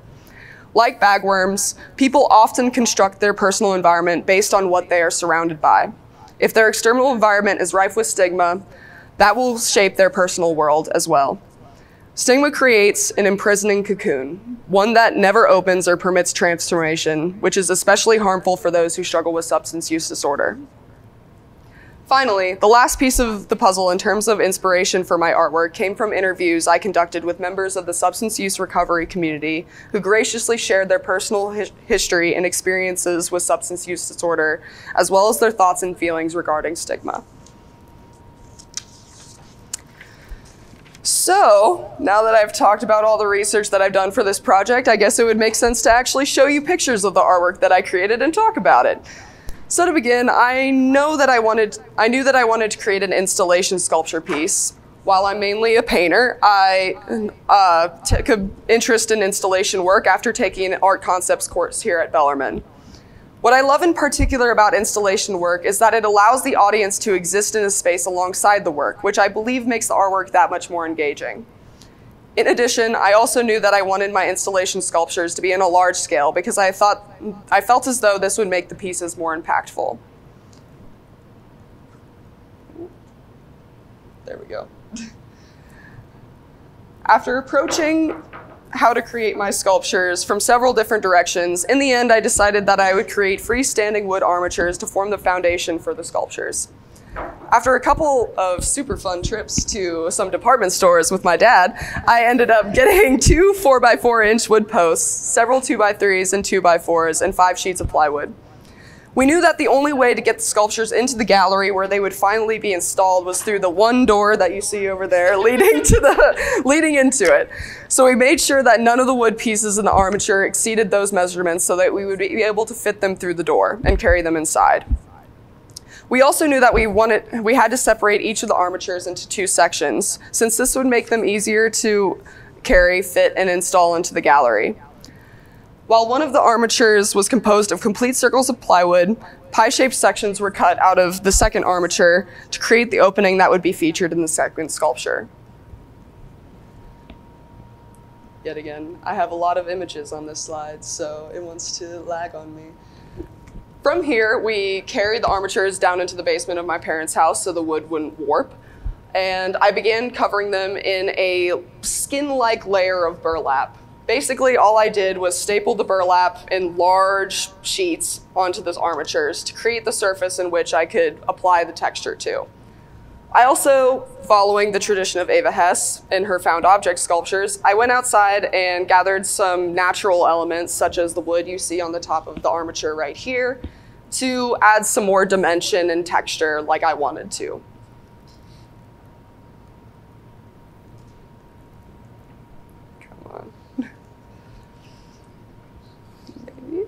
Like bagworms, people often construct their personal environment based on what they are surrounded by. If their external environment is rife with stigma, that will shape their personal world as well. Stigma creates an imprisoning cocoon, one that never opens or permits transformation, which is especially harmful for those who struggle with substance use disorder. Finally, the last piece of the puzzle in terms of inspiration for my artwork came from interviews I conducted with members of the substance use recovery community who graciously shared their personal hi history and experiences with substance use disorder, as well as their thoughts and feelings regarding stigma. So, now that I've talked about all the research that I've done for this project, I guess it would make sense to actually show you pictures of the artwork that I created and talk about it. So to begin, I know that I wanted, I knew that I wanted to create an installation sculpture piece. While I'm mainly a painter, I uh, took an interest in installation work after taking an art concepts course here at Bellarmine. What I love in particular about installation work is that it allows the audience to exist in a space alongside the work, which I believe makes the artwork that much more engaging. In addition, I also knew that I wanted my installation sculptures to be in a large scale because I thought I felt as though this would make the pieces more impactful. There we go. After approaching how to create my sculptures from several different directions, in the end I decided that I would create freestanding wood armatures to form the foundation for the sculptures. After a couple of super fun trips to some department stores with my dad, I ended up getting two 4x4 inch wood posts, several 2x3s and 2x4s, and five sheets of plywood. We knew that the only way to get the sculptures into the gallery where they would finally be installed was through the one door that you see over there leading to the leading into it. So we made sure that none of the wood pieces in the armature exceeded those measurements so that we would be able to fit them through the door and carry them inside. We also knew that we wanted we had to separate each of the armatures into two sections, since this would make them easier to carry, fit, and install into the gallery. While one of the armatures was composed of complete circles of plywood, pie-shaped sections were cut out of the second armature to create the opening that would be featured in the second sculpture. Yet again, I have a lot of images on this slide, so it wants to lag on me. From here, we carried the armatures down into the basement of my parents' house so the wood wouldn't warp. And I began covering them in a skin-like layer of burlap. Basically, all I did was staple the burlap in large sheets onto those armatures to create the surface in which I could apply the texture to. I also, following the tradition of Eva Hesse in her found object sculptures, I went outside and gathered some natural elements, such as the wood you see on the top of the armature right here, to add some more dimension and texture like I wanted to. Come on. Maybe.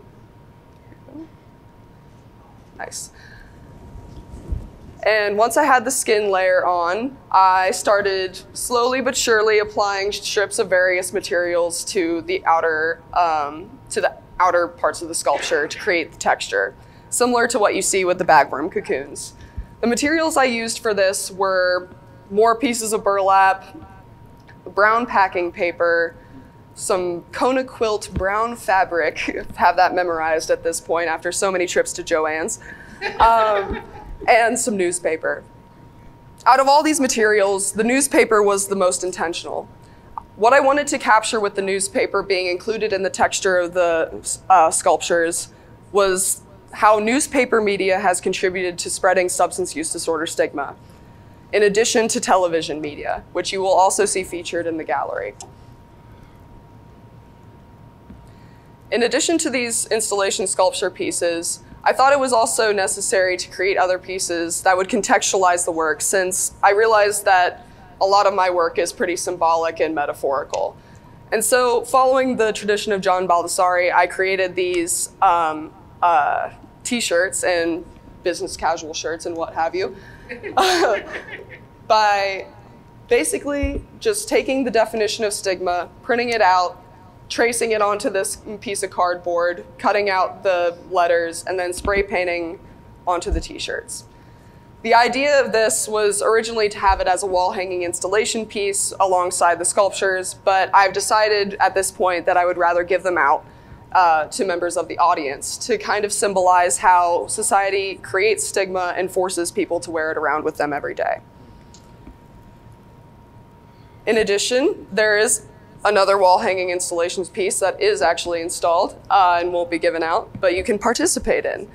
And once I had the skin layer on, I started slowly but surely applying strips of various materials to the outer, um, to the outer parts of the sculpture to create the texture, similar to what you see with the bagworm cocoons. The materials I used for this were more pieces of burlap, brown packing paper, some Kona quilt brown fabric, have that memorized at this point after so many trips to Joann's. Um, and some newspaper. Out of all these materials, the newspaper was the most intentional. What I wanted to capture with the newspaper being included in the texture of the uh, sculptures was how newspaper media has contributed to spreading substance use disorder stigma, in addition to television media, which you will also see featured in the gallery. In addition to these installation sculpture pieces, I thought it was also necessary to create other pieces that would contextualize the work since I realized that a lot of my work is pretty symbolic and metaphorical. And so, following the tradition of John Baldessari, I created these um, uh, t shirts and business casual shirts and what have you by basically just taking the definition of stigma, printing it out, tracing it onto this piece of cardboard, cutting out the letters, and then spray painting onto the t-shirts. The idea of this was originally to have it as a wall hanging installation piece alongside the sculptures, but I've decided at this point that I would rather give them out uh, to members of the audience to kind of symbolize how society creates stigma and forces people to wear it around with them every day. In addition, there is another wall hanging installations piece that is actually installed uh, and won't be given out, but you can participate in.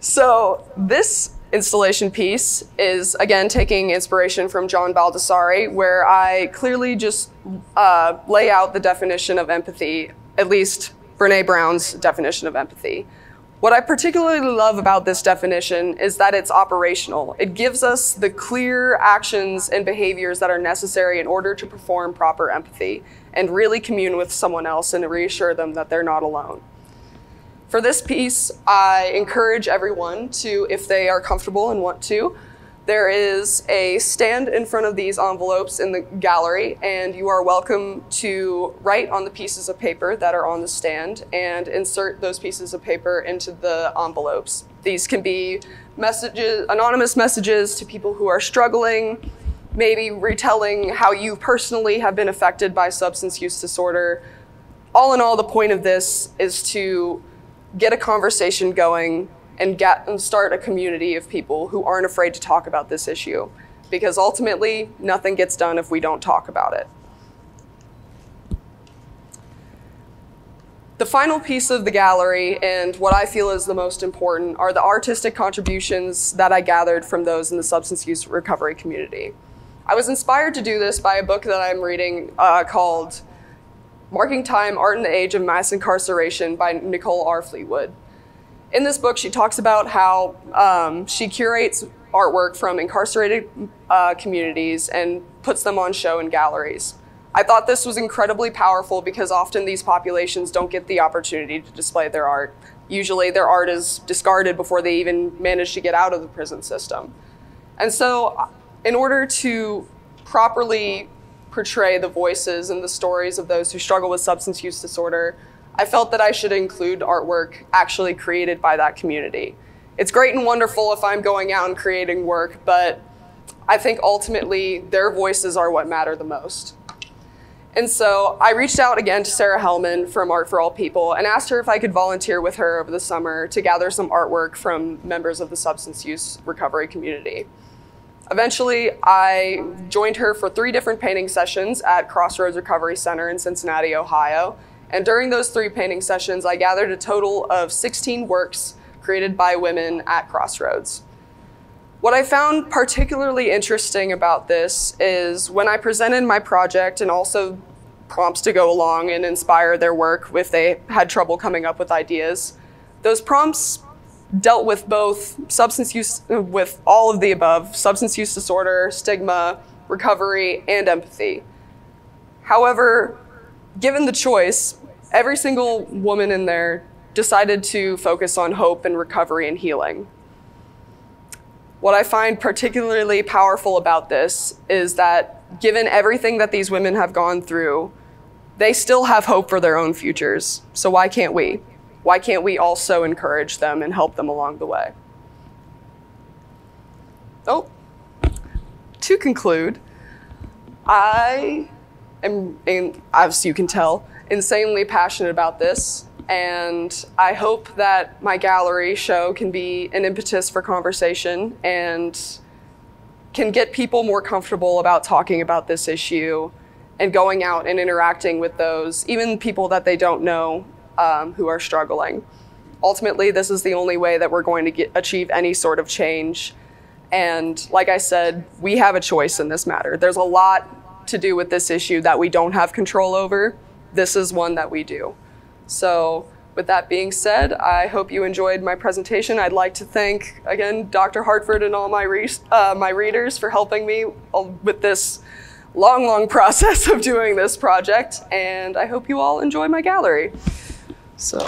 So this installation piece is again taking inspiration from John Baldessari, where I clearly just uh, lay out the definition of empathy, at least Brene Brown's definition of empathy. What I particularly love about this definition is that it's operational. It gives us the clear actions and behaviors that are necessary in order to perform proper empathy and really commune with someone else and reassure them that they're not alone. For this piece, I encourage everyone to, if they are comfortable and want to, there is a stand in front of these envelopes in the gallery, and you are welcome to write on the pieces of paper that are on the stand and insert those pieces of paper into the envelopes. These can be messages, anonymous messages to people who are struggling, maybe retelling how you personally have been affected by substance use disorder. All in all, the point of this is to get a conversation going and get and start a community of people who aren't afraid to talk about this issue. Because ultimately, nothing gets done if we don't talk about it. The final piece of the gallery, and what I feel is the most important, are the artistic contributions that I gathered from those in the substance use recovery community. I was inspired to do this by a book that I'm reading uh, called Marking Time Art in the Age of Mass Incarceration by Nicole R. Fleetwood. In this book, she talks about how um, she curates artwork from incarcerated uh, communities and puts them on show in galleries. I thought this was incredibly powerful because often these populations don't get the opportunity to display their art. Usually their art is discarded before they even manage to get out of the prison system. And so in order to properly portray the voices and the stories of those who struggle with substance use disorder, I felt that I should include artwork actually created by that community. It's great and wonderful if I'm going out and creating work, but I think ultimately their voices are what matter the most. And so I reached out again to Sarah Hellman from Art for All People and asked her if I could volunteer with her over the summer to gather some artwork from members of the substance use recovery community. Eventually, I joined her for three different painting sessions at Crossroads Recovery Center in Cincinnati, Ohio. And during those three painting sessions, I gathered a total of 16 works created by women at Crossroads. What I found particularly interesting about this is when I presented my project and also prompts to go along and inspire their work if they had trouble coming up with ideas, those prompts dealt with both substance use, with all of the above substance use disorder, stigma, recovery, and empathy. However, given the choice, every single woman in there decided to focus on hope and recovery and healing. What I find particularly powerful about this is that given everything that these women have gone through, they still have hope for their own futures. So why can't we? Why can't we also encourage them and help them along the way? Oh, to conclude, I am, as you can tell, insanely passionate about this and I hope that my gallery show can be an impetus for conversation and can get people more comfortable about talking about this issue and going out and interacting with those, even people that they don't know um, who are struggling. Ultimately, this is the only way that we're going to get, achieve any sort of change. And like I said, we have a choice in this matter. There's a lot to do with this issue that we don't have control over. This is one that we do. So with that being said, I hope you enjoyed my presentation. I'd like to thank, again, Dr. Hartford and all my, re uh, my readers for helping me with this long, long process of doing this project. And I hope you all enjoy my gallery. So.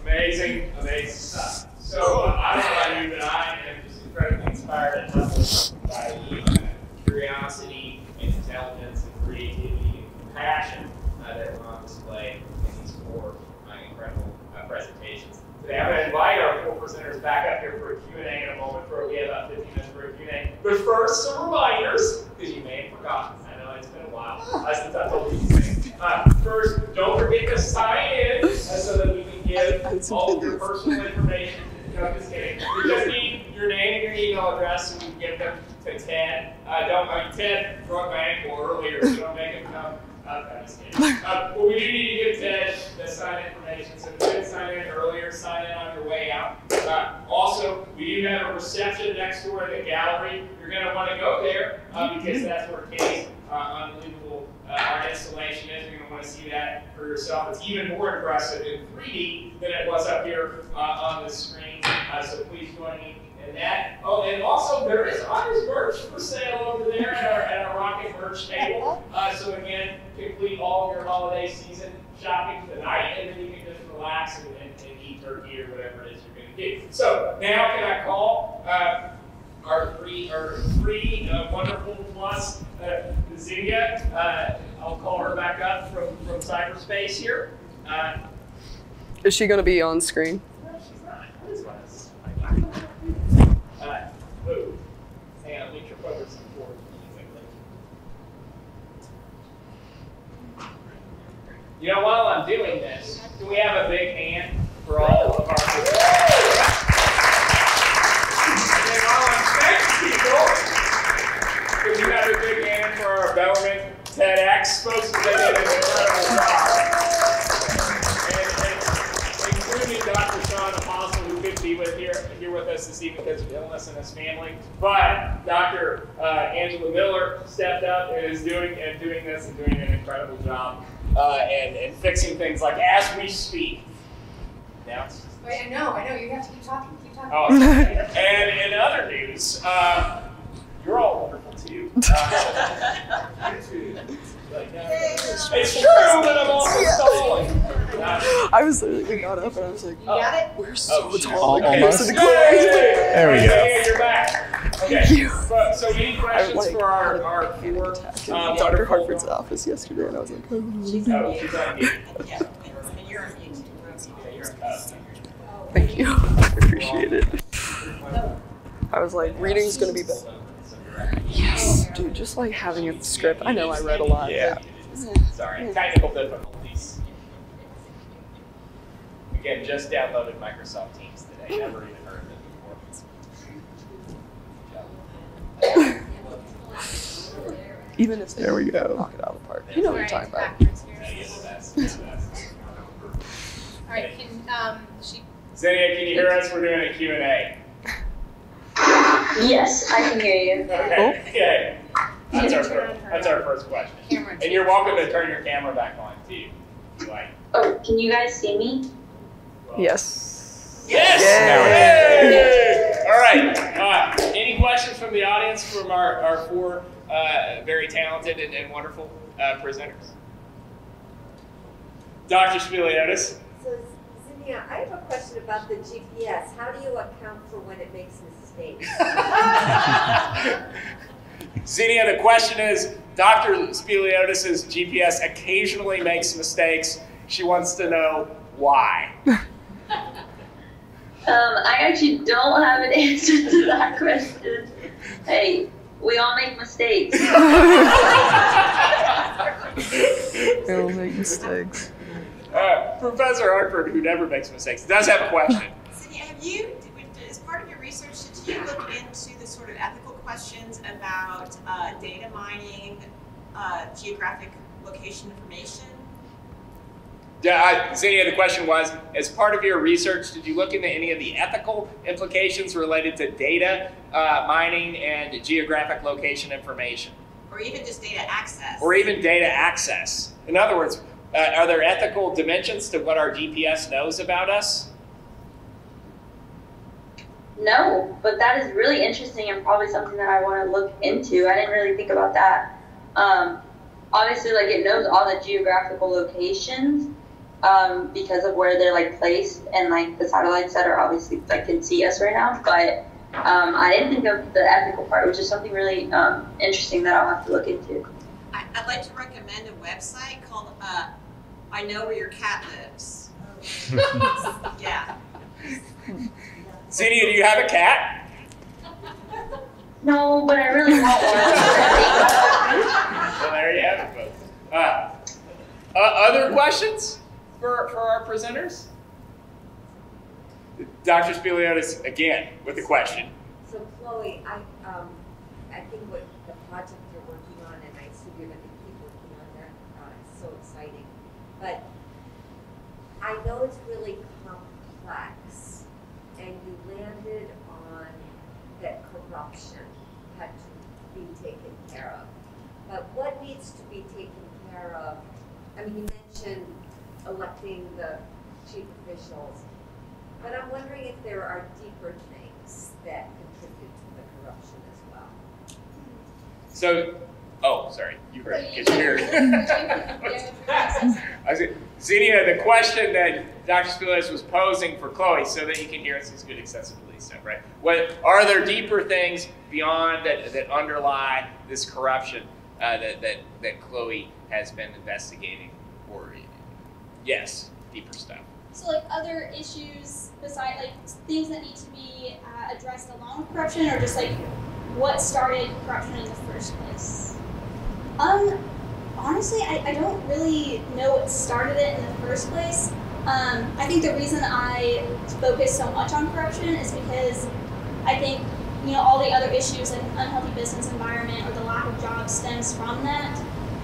Amazing, amazing stuff. So uh, I don't know about you, but I am just incredibly inspired and humbled by the curiosity and intelligence and creativity and compassion uh, that were on display in these four uh, incredible uh, presentations. Today I'm going to invite our four presenters back up here for a Q&A in a moment. For, we have about 15 minutes for a Q&A. But first, some reminders, because you may have forgotten. I know it's been a while uh, since I told you these things. Uh, first, don't forget to sign in uh, so that we can give all of your personal information. No, I'm just kidding. We just need your name and your email address so we can get them to Ted. Uh, don't, I mean, Ted broke my ankle earlier, so don't make him come. Uh, I'm just kidding. But we do need to give Ted the sign-in information. So if you didn't sign in earlier, sign in on your way out. Uh, also, we do have a reception next door in the gallery. You're going to want to go there uh, because that's where Katie's uh, unbelievable uh, art installation is. You're going to want to see that for yourself. It's even more impressive in 3D than it was up here uh, on the screen. Uh, so please join me in that. Oh, and also there is honors merch for sale over there at our, at our Rocket merch table. Uh, so again, complete all of your holiday season shopping tonight, and then you can just relax and, and, and eat turkey or whatever it is you're going to do. So now can I call uh, our three, our three uh, wonderful plus uh, Zenia. Uh, I'll call her back up from, from cyberspace here. Uh, Is she gonna be on screen? Uh, move. Hang on, let me trip over some boards really quickly. You know, while I'm doing this, can we have a big hand for all of our And then while I'm thanking people, can you have a big hand for our Bellarmine TEDx folks? They did an incredible job. And, and including Dr. Sean Apostle, who couldn't be with here, here with us this evening because of illness in his family. But Dr. Uh, Angela Miller stepped up and is doing and doing this and doing an incredible job uh, and, and fixing things like as we speak. Now Wait, I know, I know. You have to keep talking. Keep talking. Oh, and in other news, uh, you're all wonderful too. Uh, you. Like, uh, it's true, but I'm also stalling. Uh, I was literally we got up and I was like, You got it? we're so oh, shoot. tall. Okay. close to the Yay! Chloe. There we Okay, go. Yeah, You're back. Okay. Thank you. So, so any I questions like for our, our panic four? um, Dr. Hartford's office yesterday, and I was like, oh. She's on mute. Yeah. And you're on mute. Yeah, you're-. Thank you. I appreciate it. I was like, reading's gonna be better. Yes, dude. Just like having a script. I know I read a lot. Yeah. Sorry, technical difficulties. Again, just downloaded Microsoft Teams today. Never even Even if they There we go. knock it out of the park. You know what I'm talking about. Backwards here. Yeah, you're the best. You're the best. All right, can, um, she, Zenia, can you hear us? We're doing a Q&A. Yes, I can hear you. Okay. Okay. That's our, first, that's our first question. camera. And you're welcome to turn your camera back on too. If you like. Oh, can you guys see me? Yes. Yes! Yay! Yay! All right. Uh, any questions from the audience from our, our four uh, very talented and, and wonderful uh, presenters? Dr. Spiliotis. So, Zenia, I have a question about the GPS. How do you account for when it makes mistakes? Zenia, the question is Dr. Spiliotis' GPS occasionally makes mistakes. She wants to know why. Um, I actually don't have an answer to that question. Hey, we all make mistakes. They'll make mistakes. Uh, Professor Hartford, who never makes mistakes, does have a question. Cindy, have you, as part of your research, did you look into the sort of ethical questions about uh, data mining, uh, geographic location information? Yeah, I, Zenia, the question was, as part of your research, did you look into any of the ethical implications related to data uh, mining and geographic location information, Or even just data access? or even data access? In other words, uh, are there ethical dimensions to what our GPS knows about us? No, but that is really interesting and probably something that I want to look into. I didn't really think about that. Um, obviously, like it knows all the geographical locations um, because of where they're like placed and like the satellites that are obviously like can see us right now. But um, I didn't think of the ethical part, which is something really um, interesting that I'll have to look into. I, I'd like to recommend a website called uh, I Know Where Your Cat Lives. yeah. Zenia, do you have a cat? No, but I really want one. Well, there you have it, folks. Uh, uh, other questions for, for our presenters? Dr. Spiliotis, again, with a question. So Chloe, I, um, I think what the project you're working on, and I assume you're gonna keep working on that, uh, it's so exciting. But I know it's really complex, and you landed on that corruption had to be taken care of. But what needs to be taken care of? I mean, you mentioned electing the chief officials, but I'm wondering if there are deeper things that contribute to the corruption as well. So, oh, sorry, you heard, because you're I said, Zenia, the question that Dr. Spiliotis was posing for Chloe, so that you can hear us, is good accessibility stuff, right? What are there deeper things beyond that that underlie this corruption uh, that, that that Chloe has been investigating, or yes, deeper stuff. So like other issues beside like things that need to be uh, addressed along with corruption, or just like what started corruption in the first place? Um, honestly, I, I don't really know what started it in the first place. Um, I think the reason I focus so much on corruption is because I think you know all the other issues like unhealthy business environment or the lack of jobs stems from that.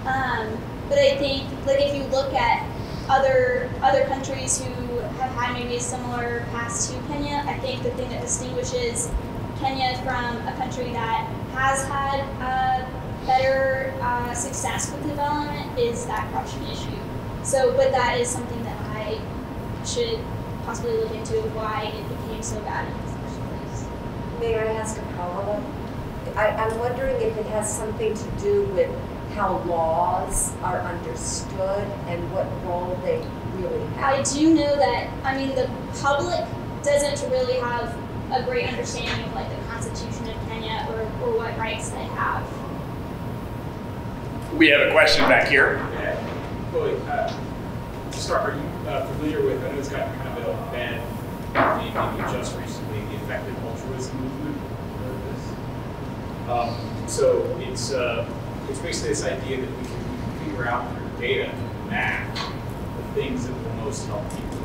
Um, but I think like if you look at other other countries who have had maybe a similar past to Kenya, I think the thing that distinguishes Kenya from a country that has had uh, better uh, success with development is that corruption issue. So, but that is something that I should possibly look into why it became so bad in the first place. May I ask a follow-up? I'm wondering if it has something to do with how laws are understood and what role they really have? I do know that, I mean, the public doesn't really have a great understanding of like the Constitution of Kenya or, or what rights they have. We have a question back here. Yeah. Chloe, uh, to start, are you uh, familiar with, I know it's gotten kind of a bad name maybe just recently, the effective altruism movement? Heard of this? Um, so it's, uh, it's basically this idea that we can, figure out through data and math the things that will most help people.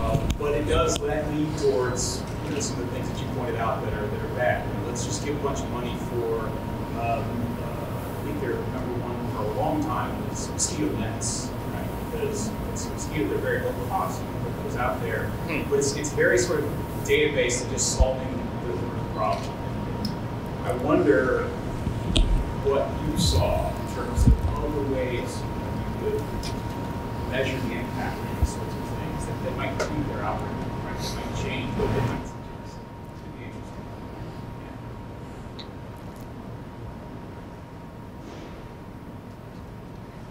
Um, but it does that lead towards you know, some of the things that you pointed out that are, that are bad. You know, let's just give a bunch of money for um, uh, I think their number one for a long time was mosquito nets, right? Because it's mosquito, they're very low cost. You can put those out there, Hmm. but it's, it's very sort of database and just solving the, the problem. I wonder what you saw in terms of other ways you could measure the impact of these sorts of things that, that might their operating? That might change what they might suggest. Be interesting. Yeah.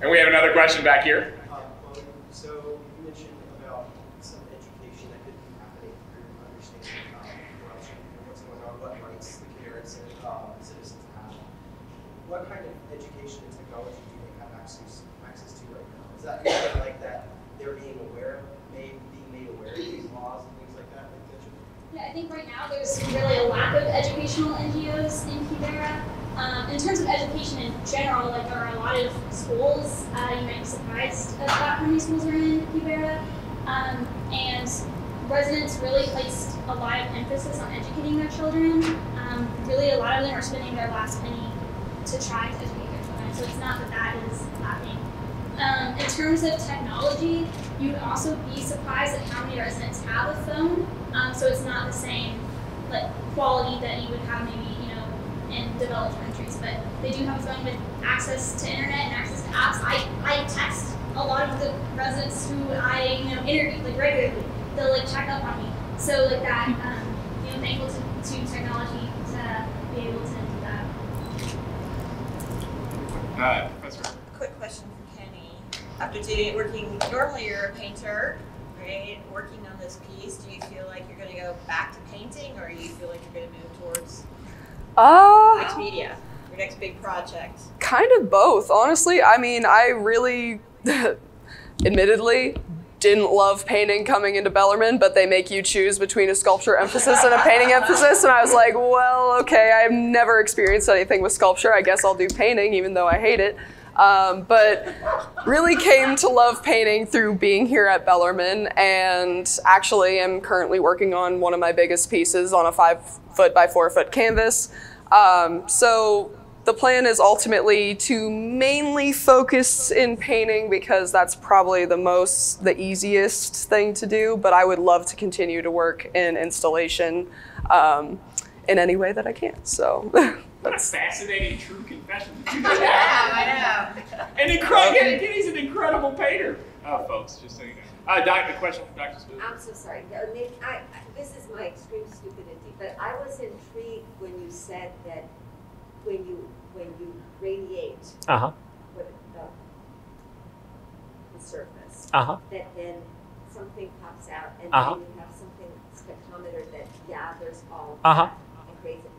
And we have another question back here. Um, well, so you mentioned about some education that could be happening through understanding um, corruption and what's going on, what rights the Kenyans and uh, citizens have. What kind of education and technology do they have access access to right now? Is that anything like that they're being aware of, being made aware of these laws and things like that? Like that Yeah, I think right now there's really a lack of educational NGOs in Kibera. Um, in terms of education in general, like there are a lot of schools. Uh, you might be surprised about how many schools are in Kibera. Um, and residents really placed a lot of emphasis on educating their children. Um, really, a lot of them are spending their last penny to try to educate their children. So it's not that that is lacking. Um, in terms of technology, you would also be surprised at how many residents have a phone. Um, so it's not the same like quality that you would have maybe you know in developed countries, but they do have a phone with access to internet and access to apps. I, I text a lot of the residents who I you know interview like regularly. They'll like check up on me. So like that, um, you know, thankful to, to technology to be able to do that. Uh, Professor. Quick question for Kenny. After doing, working, normally you're a painter, right? Working on this piece, do you feel like you're gonna go back to painting or you feel like you're gonna move towards Uh, mixed media? Your next big project? kind of both, honestly. I mean, I really, admittedly, didn't love painting coming into Bellarmine, but they make you choose between a sculpture emphasis and a painting emphasis. And I was like, well, okay, I've never experienced anything with sculpture. I guess I'll do painting, even though I hate it. Um, but really came to love painting through being here at Bellarmine, and actually am currently working on one of my biggest pieces on a five foot by four foot canvas. Um, so the plan is ultimately to mainly focus in painting because that's probably the most, the easiest thing to do. But I would love to continue to work in installation um, in any way that I can. So What a fascinating true confession. yeah, I know. and incredible, Kenny's an incredible painter. Oh, folks, just so you know. Uh, doc, the question from Dr. Smith. I'm so sorry. No, Nick, I, I- this is my extreme stupidity, but I was intrigued when you said that when you, when you radiate Uh huh. with the, the surface, Uh huh. that then something pops out and Uh-huh. then you have something spectrometer that gathers all Uh-huh. and creates it.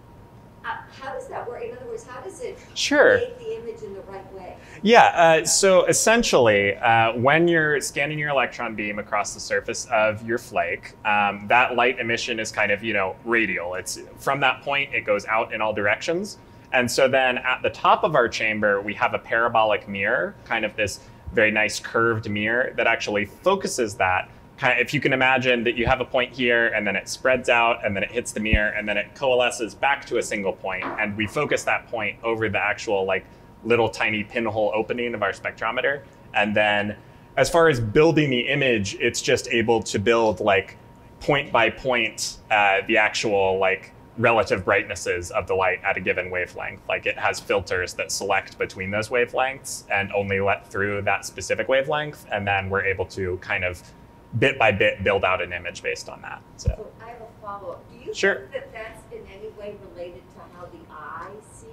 Uh, how does that work? In other words, how does it Sure. create the image in the right way? Yeah, uh, so essentially, uh, when you're scanning your electron beam across the surface of your flake, um, that light emission is kind of, you know, radial. It's from that point, it goes out in all directions. And so then at the top of our chamber, we have a parabolic mirror, kind of this very nice curved mirror that actually focuses that. Kind of, if you can imagine that you have a point here and then it spreads out and then it hits the mirror and then it coalesces back to a single point and we focus that point over the actual like little tiny pinhole opening of our spectrometer. And then as far as building the image, it's just able to build like point by point uh, the actual like relative brightnesses of the light at a given wavelength. Like it has filters that select between those wavelengths and only let through that specific wavelength. And then we're able to kind of bit by bit build out an image based on that. So, So I have a follow-up. Do you Sure. think that that's in any way related to how the eye sees?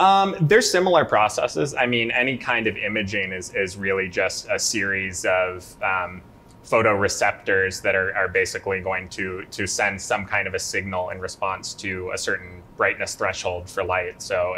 um, there's similar processes. I mean, any kind of imaging is, is really just a series of um, photoreceptors that are, are basically going to, to send some kind of a signal in response to a certain brightness threshold for light. So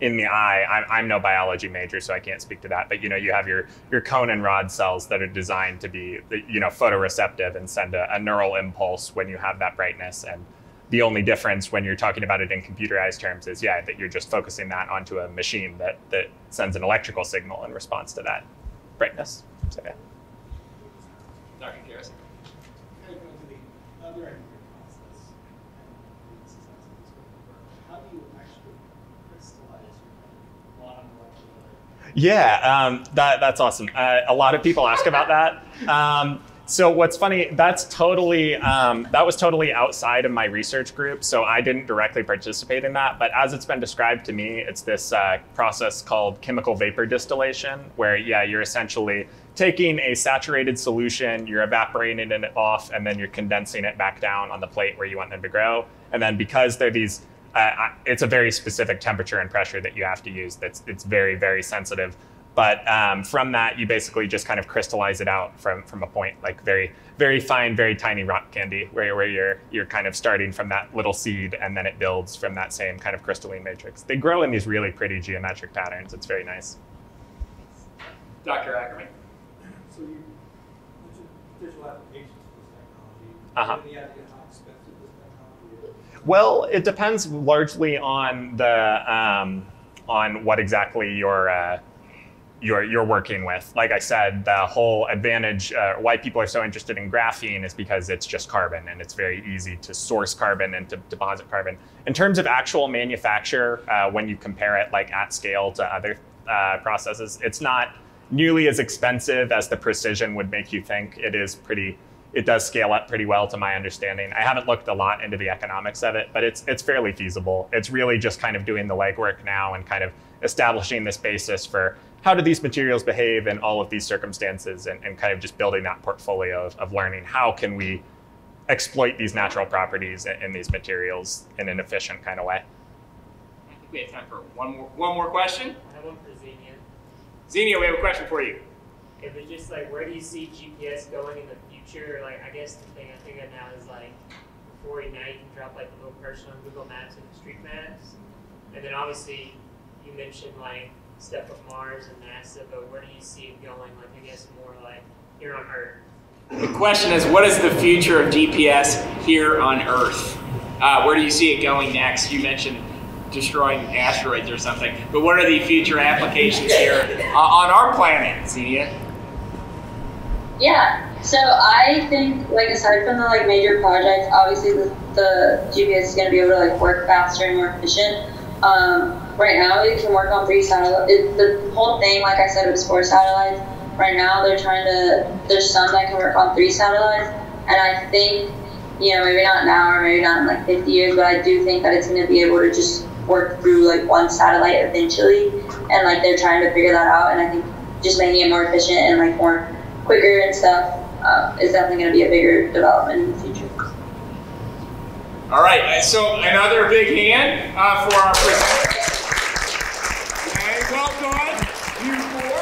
in, the eye, I'm, I'm no biology major, so I can't speak to that. But you know, you have your, your cone and rod cells that are designed to be you know photoreceptive and send a, a neural impulse when you have that brightness. And the only difference when you're talking about it in computerized terms is yeah that you're just focusing that onto a machine that that sends an electrical signal in response to that brightness. So yeah. Dr. Karras. kind of going to how do you actually crystallize your? Yeah, um, that, that's awesome. Uh, a lot of people ask about that. Um, so what's funny, that's totally, um, that was totally outside of my research group. So I didn't directly participate in that. But as it's been described to me, it's this uh, process called chemical vapor distillation, where, yeah, you're essentially taking a saturated solution, you're evaporating it off, and then you're condensing it back down on the plate where you want them to grow. And then because they're these uh, it's a very specific temperature and pressure that you have to use. That's it's very very sensitive. But um, from that, you basically just kind of crystallize it out from from a point like very very fine, very tiny rock candy, where where you're you're kind of starting from that little seed, and then it builds from that same kind of crystalline matrix. They grow in these really pretty geometric patterns. It's very nice. Dr. Ackerman. So you mentioned potential applications for this technology. Uh-huh. Any idea how expensive this technology is? Well, it depends largely on the um, on what exactly you're uh, you're you're working with. Like I said, the whole advantage uh, why people are so interested in graphene is because it's just carbon and it's very easy to source carbon and to deposit carbon. In terms of actual manufacture, uh, when you compare it like at scale to other uh, processes, it's not nearly as expensive as the precision would make you think. It is pretty it does scale up pretty well to my understanding. I haven't looked a lot into the economics of it, but it's it's fairly feasible. It's really just kind of doing the legwork now and kind of establishing this basis for how do these materials behave in all of these circumstances and, and kind of just building that portfolio of, of learning how can we exploit these natural properties in, in these materials in an efficient kind of way. I think we have time for one more one more question. I have one for Zenia. We have a question for you. It was just like, where do you see GPS going in the future? Like, I guess the thing I think of now is like, before you now you can drop like a location on Google Maps and Street Maps, and then obviously you mentioned like stuff with Mars and NASA, but where do you see it going? Like, I guess more like here on Earth. The question is, what is the future of GPS here on Earth? Uh, where do you see it going next? You mentioned destroying asteroids or something, but what are the future applications here uh, on our planet, Zenia? Yeah. So I think, like, aside from the like major projects, obviously the, the GPS is going to be able to like work faster and more efficient. Um, right now, it can work on three satellites. The whole thing, like I said, it was four satellites. Right now, they're trying to. There's some that can work on three satellites, and I think, you know, maybe not now or maybe not in like 50 years, but I do think that it's going to be able to just work through like one satellite eventually, and like they're trying to figure that out. And I think just making it more efficient and like more quicker and stuff uh, is definitely going to be a bigger development in the future. All right, so another big hand uh, for our. And well done, you four.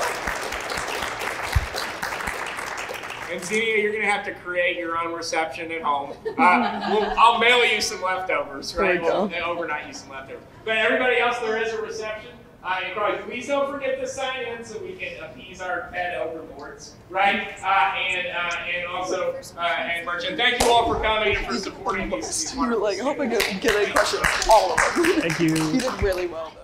And Zenia, you're going to have to create your own reception at home. Uh, we'll, I'll mail you some leftovers, right? we go. We'll overnight you some leftovers. But everybody else, there is a reception. Uh, and Carly, please don't forget to sign in so we can appease our pet overlords, right? Uh, and uh, and also uh, and Merchant, thank you all for coming and for supporting these. these You were like, I wonderful hope I get, get any questions. All of them. Thank you. You did really well, though.